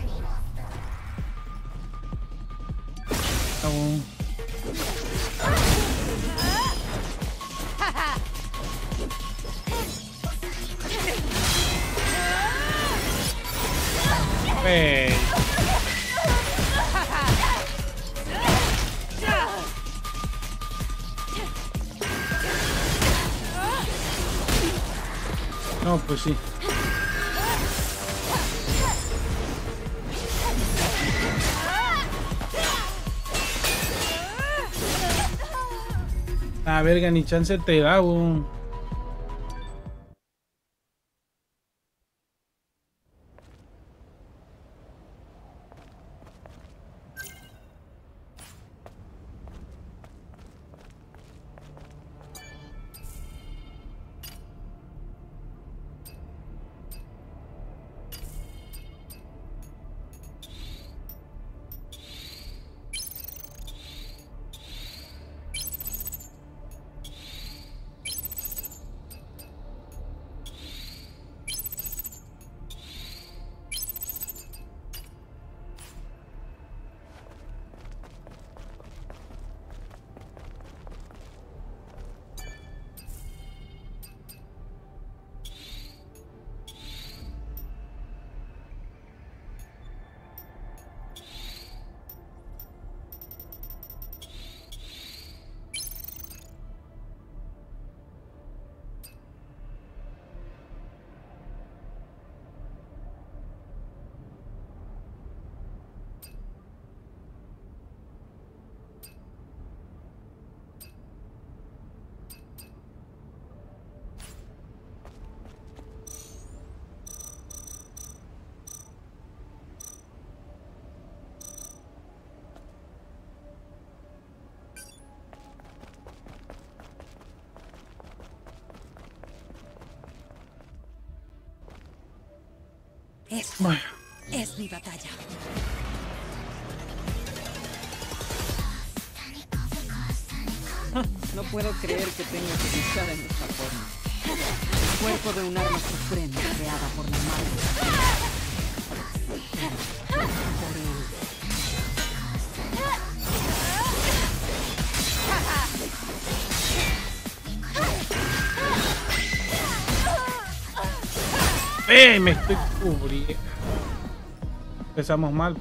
Verga, ni chance te da, weón. batalla. No puedo creer que tenga que luchar en esta forma. El cuerpo de un arma suprema creada por la madre. Por ¡Eh! Me estoy cubriendo. Empezamos mal,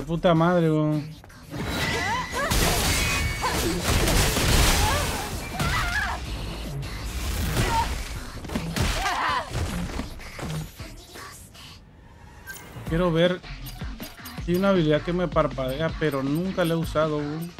reputa madre, weón. Quiero ver. Hay una habilidad que me parpadea, pero nunca la he usado, weón.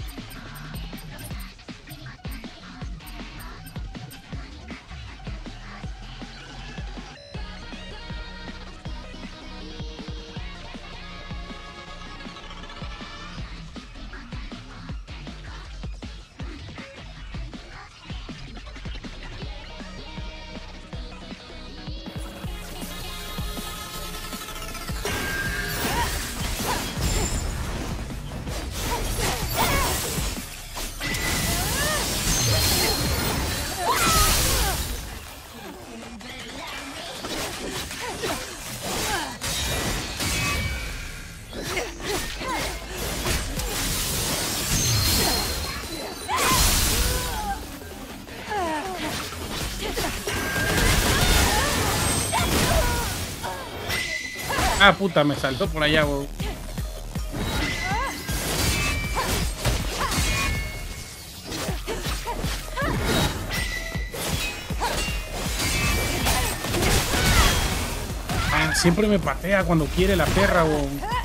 Ah, puta, me saltó por allá, weón. Ah, siempre me patea cuando quiere la perra, weón.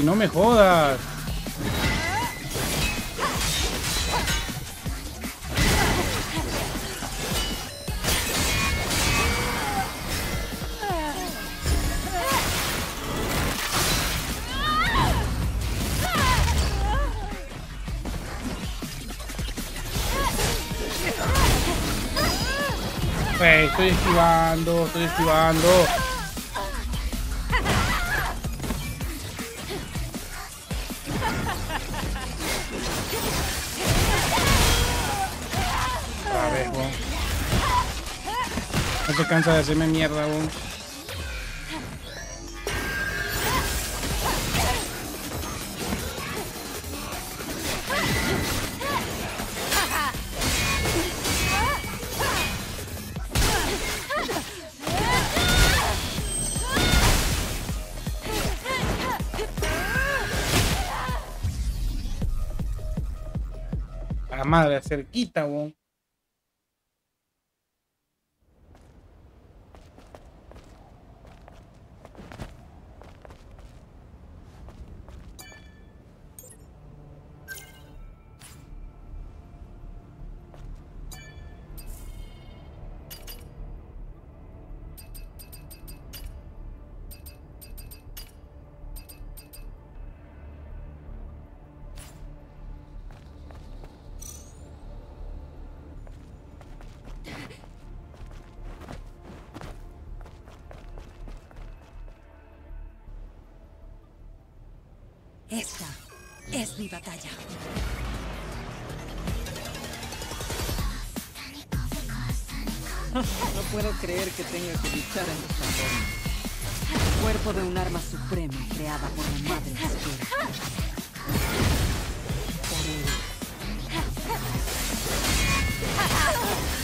no me jodas. Estoy esquivando, estoy esquivando. Cansa de hacerme mierda, weón. La madre, cerquita. Es mi batalla. No puedo creer que tenga que luchar en esta forma. Cuerpo de un arma suprema creada por la Madre Esfera.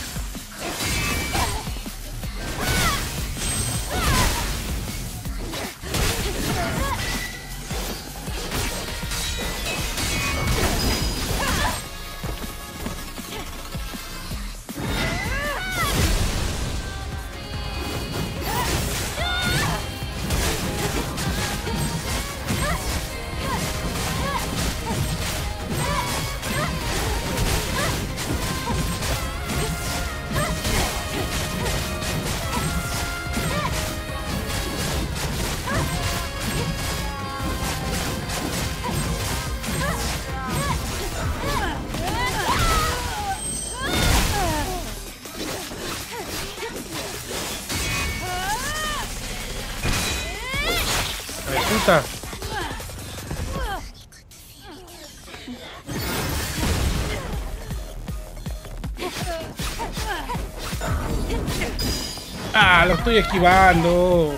estoy esquivando.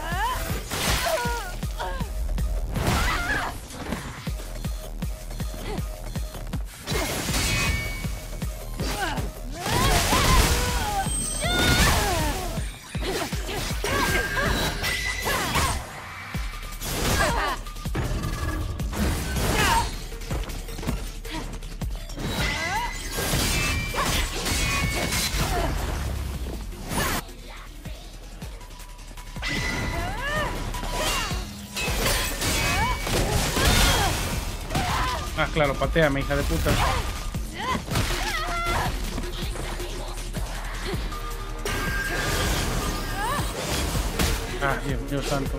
Pateame, hija de puta. Ah, Dios mío santo.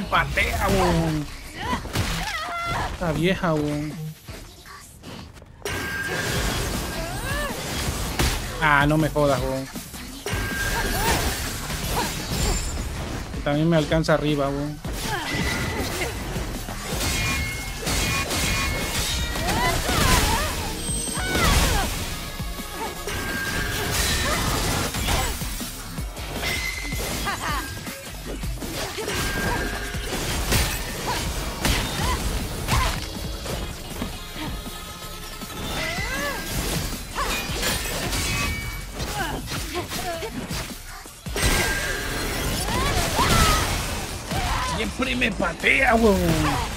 Siempre me patea, weón. Esta vieja, weón. Ah, no me jodas, weón. También me alcanza arriba, weón. Siempre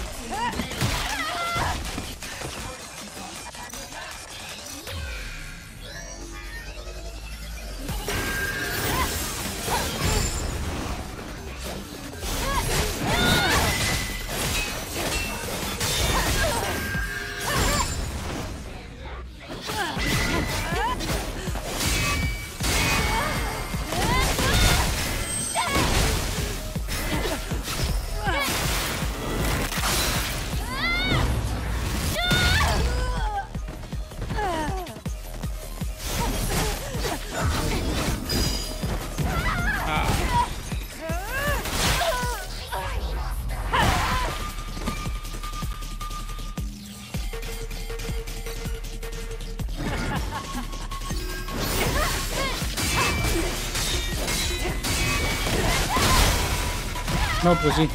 No, pues sí.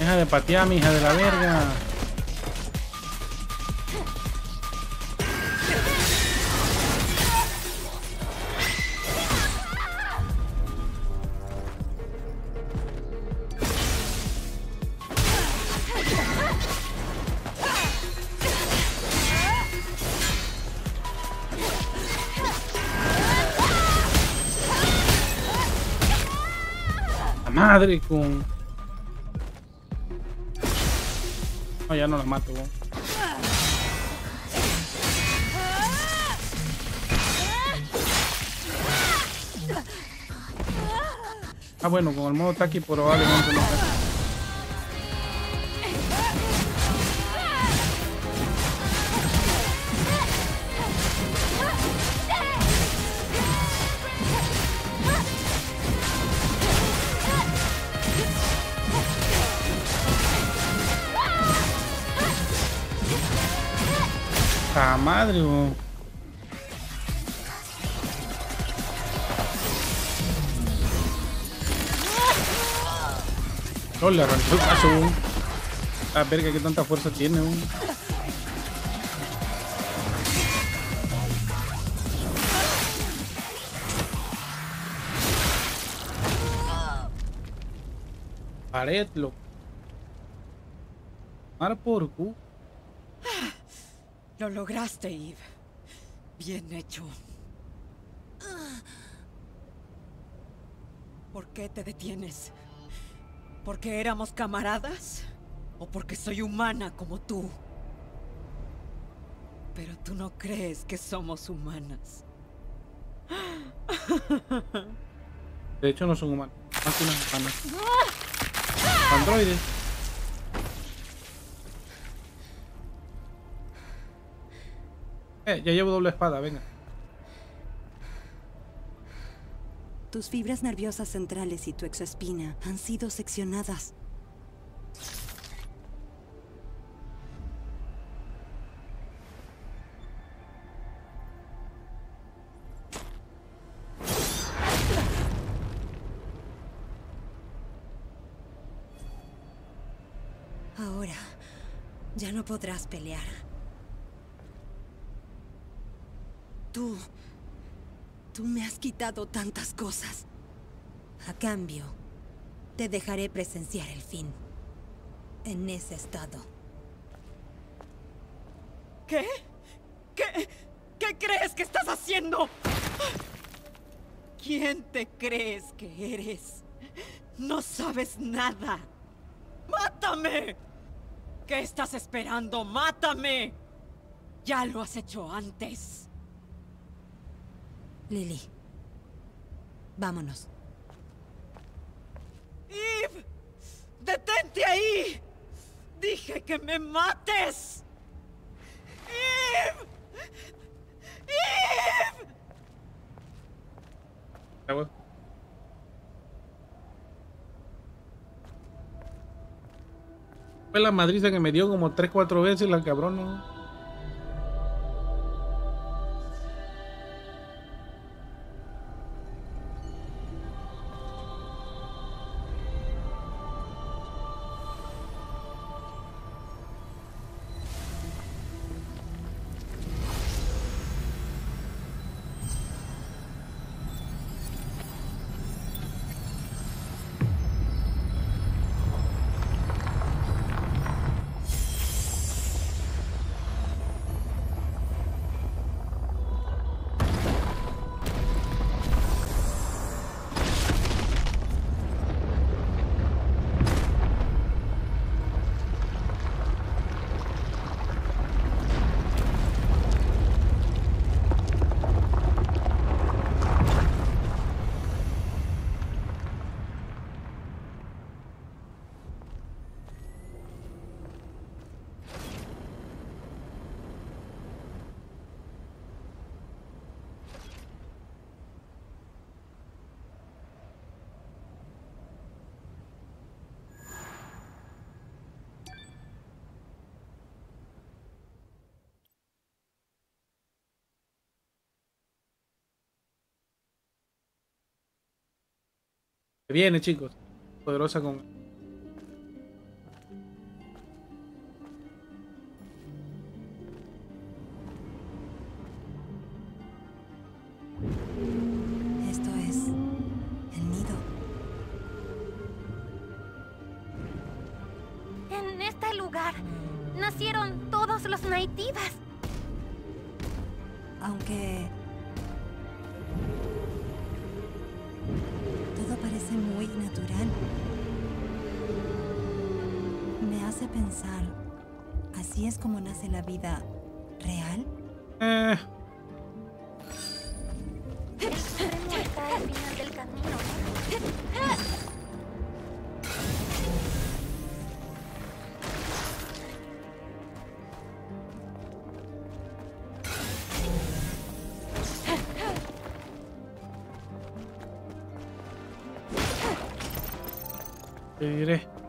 Deja de patear, hija de la verga. Madre con. No, ya no la mato, weón. Ah, bueno, con el modo Taki probablemente no. Madre, weón! No, le arrancó el brazo, weón. La verga, que tanta fuerza tiene, weón. Pared, lo. Mar por cu. Lo lograste, Eve. Bien hecho. ¿Por qué te detienes? ¿Porque éramos camaradas? ¿O porque soy humana como tú? Pero tú no crees que somos humanas. De hecho, no son humanos. Máquinas humanas. Androides. Eh, ya llevo doble espada, venga. Tus fibras nerviosas centrales y tu exoespina han sido seccionadas. Ahora, ya no podrás pelear. Tú... Tú me has quitado tantas cosas. A cambio, te dejaré presenciar el fin. En ese estado. ¿Qué? ¿Qué? ¿Qué crees que estás haciendo? ¿Quién te crees que eres? No sabes nada. ¡Mátame! ¿Qué estás esperando? ¡Mátame! Ya lo has hecho antes. Lily. Vámonos. ¡Eve! ¡Detente ahí! ¡Dije que me mates! ¡Eve! ¡Eve! Weón. Fue la madriza que me dio como 3-4 veces la cabrona. Viene, chicos. poderosa con... te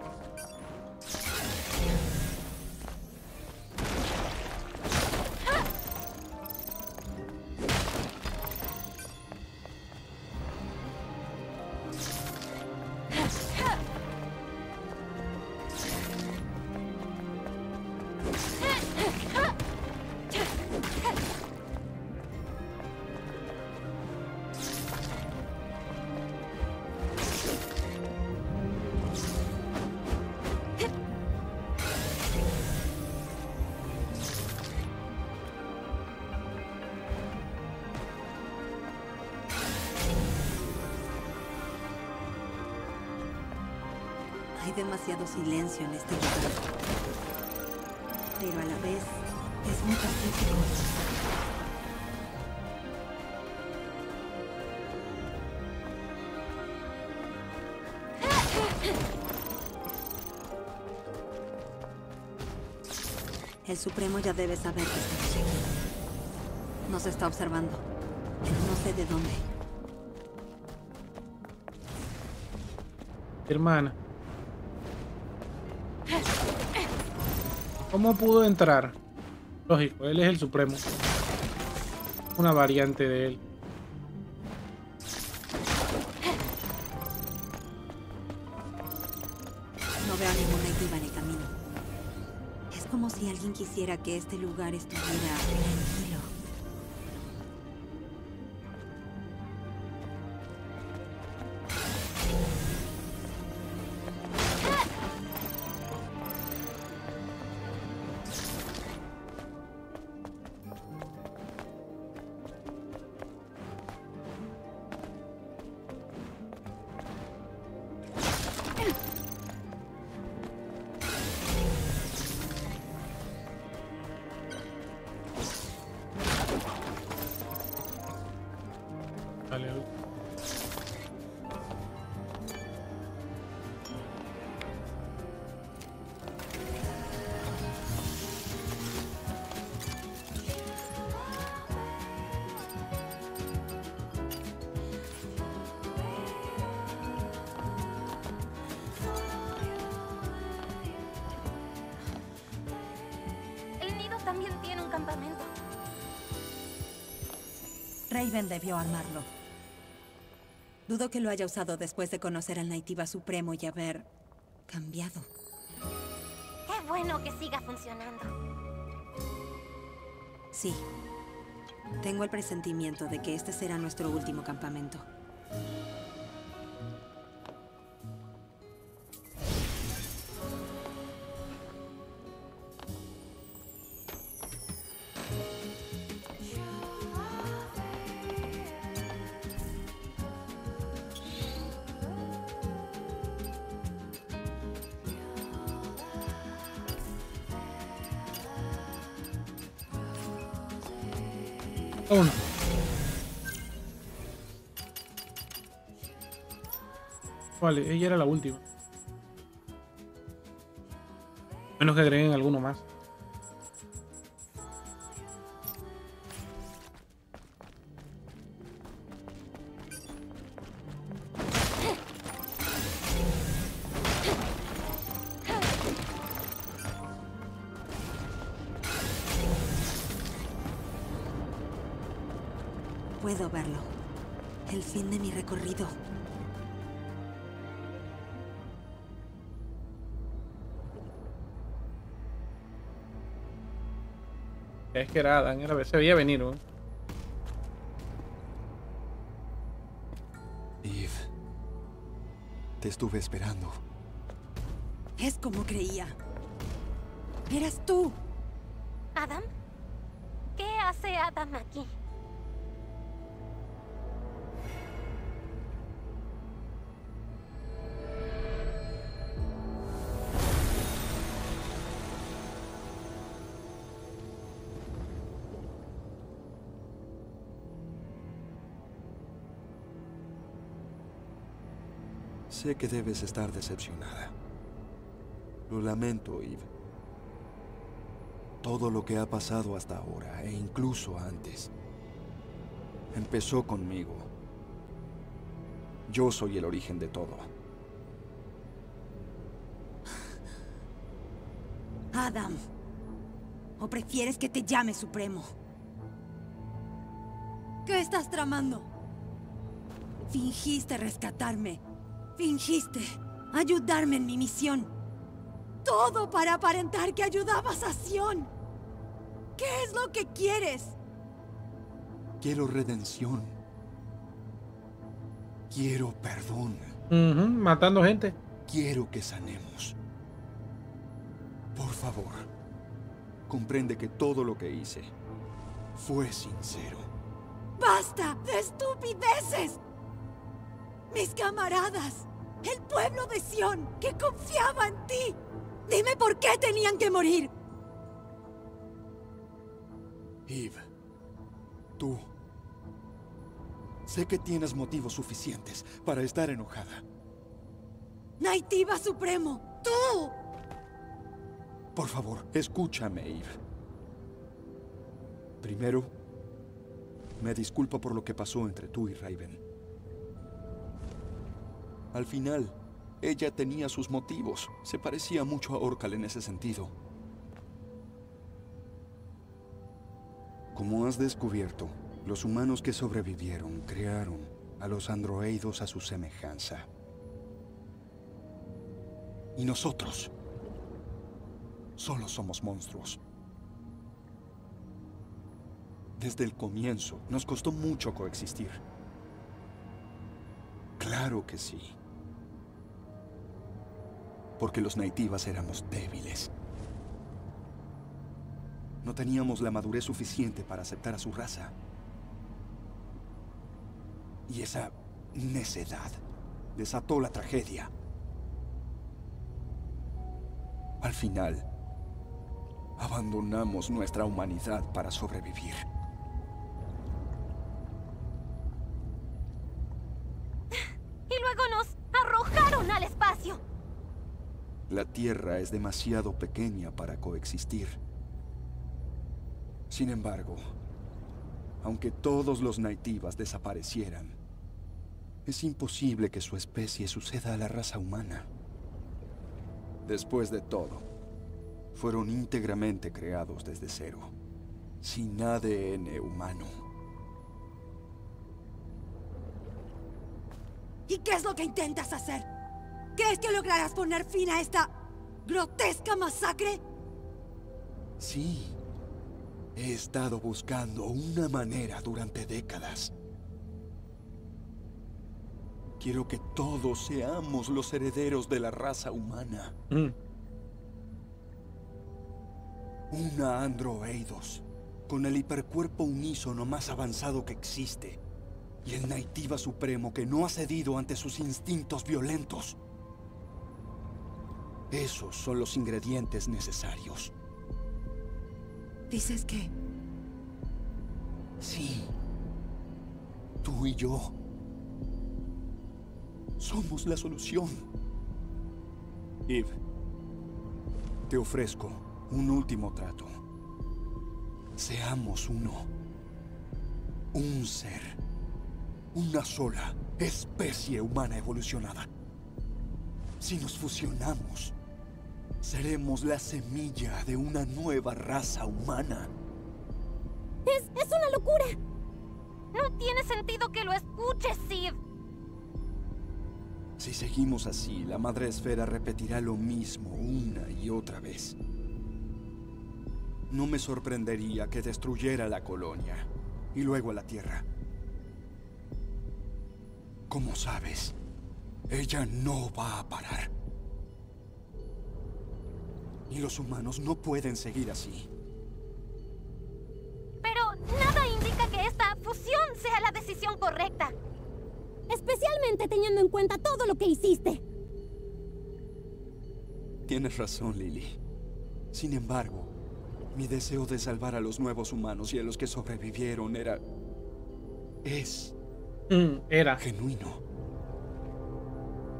demasiado silencio en este lugar. Pero a la vez es muy pacífico. El Supremo ya debe saber que estamos aquí. Nos está observando. No sé de dónde. Hermana. ¿Cómo pudo entrar? Lógico, él es el supremo. Una variante de él. No veo ninguna naitiva en el camino. Es como si alguien quisiera que este lugar estuviera. Debió armarlo. Dudo que lo haya usado después de conocer al Naitiva Supremo y haber cambiado. Qué bueno que siga funcionando. Sí. Tengo el presentimiento de que este será nuestro último campamento. Vale, ella era la última. Menos que agreguen alguno más. Es que era Adam, era, se veía venir. Eve. Te estuve esperando. Es como creía. Eras tú. ¿Adam? ¿Qué hace Adam aquí? Sé que debes estar decepcionada. Lo lamento, Eve. Todo lo que ha pasado hasta ahora, e incluso antes, empezó conmigo. Yo soy el origen de todo. Adam. ¿O prefieres que te llame Supremo? ¿Qué estás tramando? Fingiste rescatarme. Fingiste ayudarme en mi misión. Todo para aparentar que ayudabas a Sion. ¿Qué es lo que quieres? Quiero redención. Quiero perdón. Ujú, matando gente. Quiero que sanemos. Por favor, comprende que todo lo que hice fue sincero. ¡Basta de estupideces! Mis camaradas, el pueblo de Sion, que confiaba en ti. Dime por qué tenían que morir. Eve, tú. Sé que tienes motivos suficientes para estar enojada. Naitiva Supremo, tú. Por favor, escúchame, Eve. Primero, me disculpo por lo que pasó entre tú y Raven. Al final, ella tenía sus motivos. Se parecía mucho a Orcal en ese sentido. Como has descubierto, los humanos que sobrevivieron crearon a los androidos a su semejanza. Y nosotros solo somos monstruos. Desde el comienzo nos costó mucho coexistir. Claro que sí. Porque los naitivas éramos débiles. No teníamos la madurez suficiente para aceptar a su raza. Y esa necedad desató la tragedia. Al final, abandonamos nuestra humanidad para sobrevivir. La Tierra es demasiado pequeña para coexistir. Sin embargo, aunque todos los naitivas desaparecieran, es imposible que su especie suceda a la raza humana. Después de todo, fueron íntegramente creados desde cero, sin ADN humano. ¿Y qué es lo que intentas hacer? ¿Crees que lograrás poner fin a esta grotesca masacre? Sí. He estado buscando una manera durante décadas. Quiero que todos seamos los herederos de la raza humana. Mm. Una Androeidos, con el hipercuerpo unísono más avanzado que existe. Y el Naitiva Supremo que no ha cedido ante sus instintos violentos. Esos son los ingredientes necesarios. ¿Dices que? Sí. Tú y yo. Somos la solución. Eve, te ofrezco un último trato. Seamos uno. Un ser. Una sola especie humana evolucionada. Si nos fusionamos, seremos la semilla de una nueva raza humana. Es, es una locura. No tiene sentido que lo escuches, Sid. Si seguimos así, la Madre Esfera repetirá lo mismo una y otra vez. No me sorprendería que destruyera la colonia y luego la Tierra. Como sabes, ella no va a parar. Y los humanos no pueden seguir así. Pero nada indica que esta fusión sea la decisión correcta. Especialmente teniendo en cuenta todo lo que hiciste. Tienes razón, Lily. Sin embargo, mi deseo de salvar a los nuevos humanos y a los que sobrevivieron era... es Mm, era. genuino.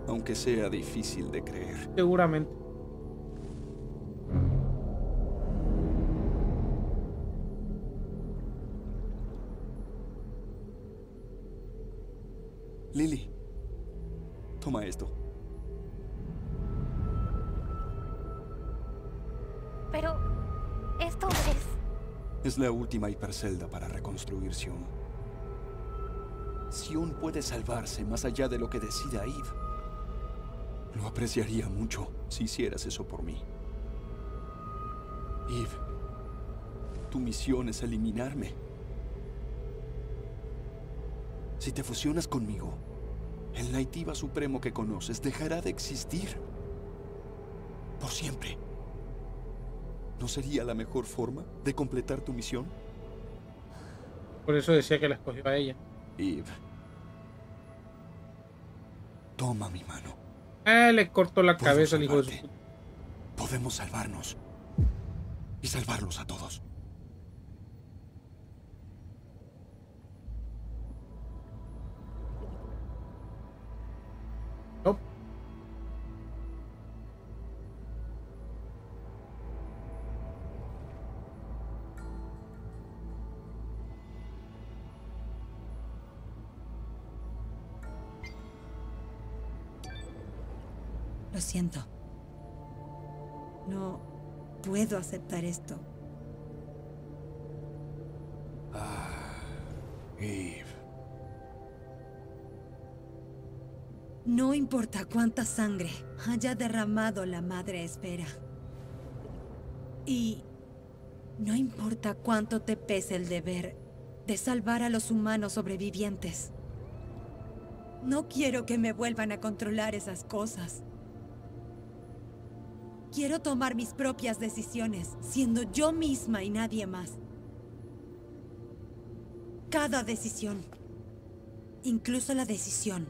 Aunque sea difícil de creer. Seguramente. Lily, toma esto. Pero esto es... Es la última hipercelda para reconstruir Sion. Sion puede salvarse más allá de lo que decida Eve. Lo apreciaría mucho si hicieras eso por mí. Eve, tu misión es eliminarme. Si te fusionas conmigo, el Naitiva Supremo que conoces dejará de existir. Por siempre. ¿No sería la mejor forma de completar tu misión? Por eso decía que la escogió a ella. Eve. Toma mi mano. Eh, le cortó la Puedo cabeza al hijo de su. Podemos salvarnos. Y salvarlos a todos. Lo siento. No puedo aceptar esto. Eve. No importa cuánta sangre haya derramado la Madre Espera. Y no importa cuánto te pese el deber de salvar a los humanos sobrevivientes. No quiero que me vuelvan a controlar esas cosas. Quiero tomar mis propias decisiones, siendo yo misma y nadie más. Cada decisión, incluso la decisión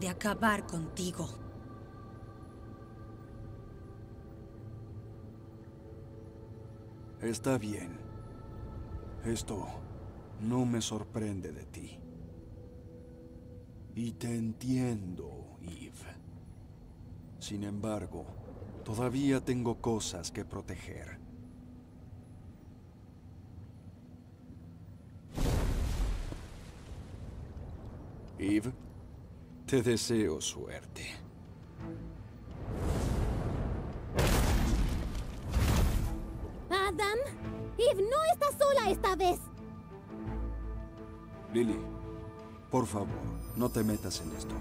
de acabar contigo. Está bien. Esto no me sorprende de ti. Y te entiendo, Eve. Sin embargo, todavía tengo cosas que proteger. Eve, te deseo suerte. Adam, Eve no está sola esta vez. Lily, por favor, no te metas en esto.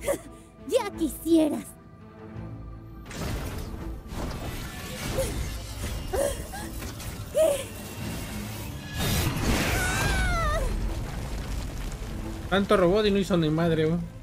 Ya quisieras. Tanto robot y no hizo ni madre, weón.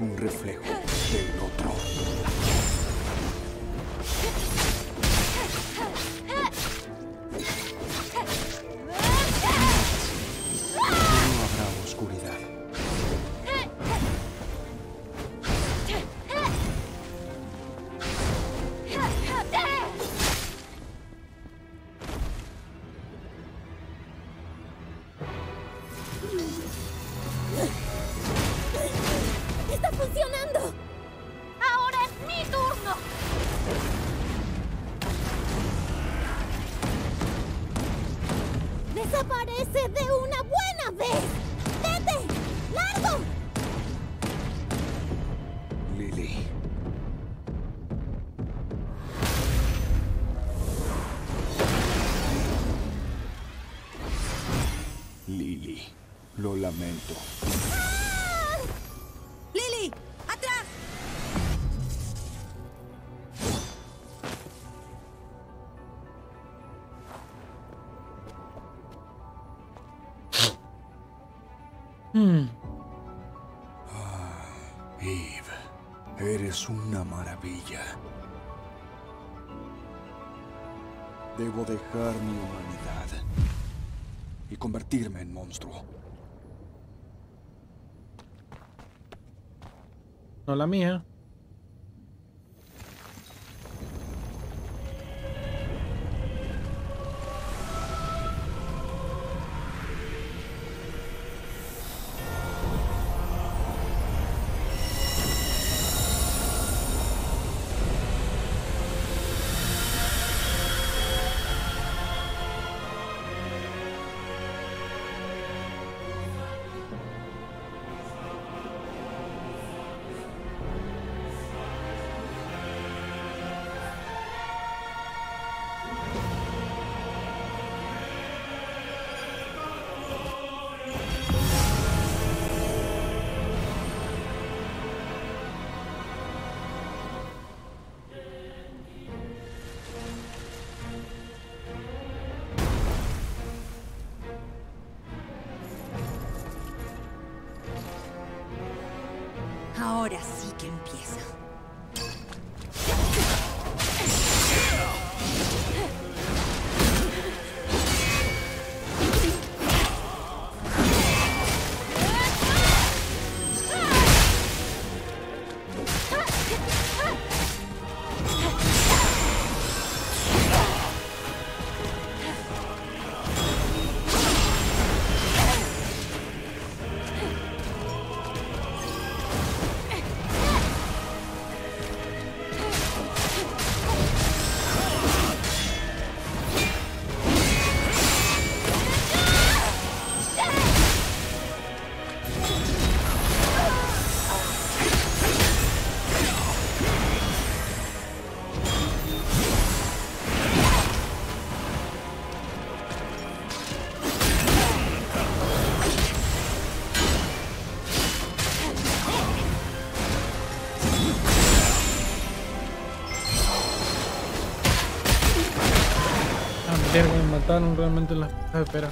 Un reflejo Debo dejar mi humanidad y convertirme en monstruo. No la mía. realmente las de espera.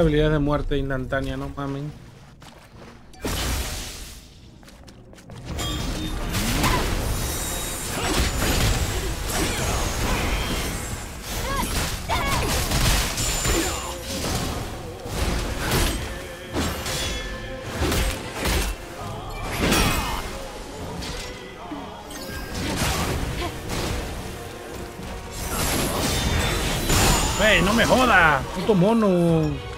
habilidades de muerte instantánea, no mamen. Hey, no me joda, puto mono.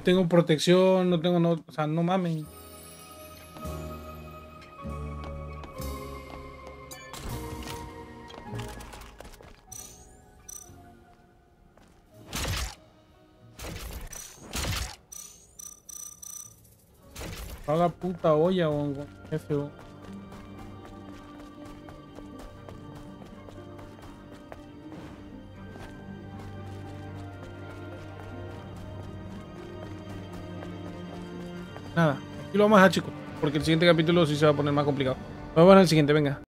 No tengo protección, no tengo no, o sea, no mamen. A la puta olla, con jefe, Nada, aquí lo vamos a dejar, chicos. Porque el siguiente capítulo sí se va a poner más complicado. Nos vemos en el siguiente, venga.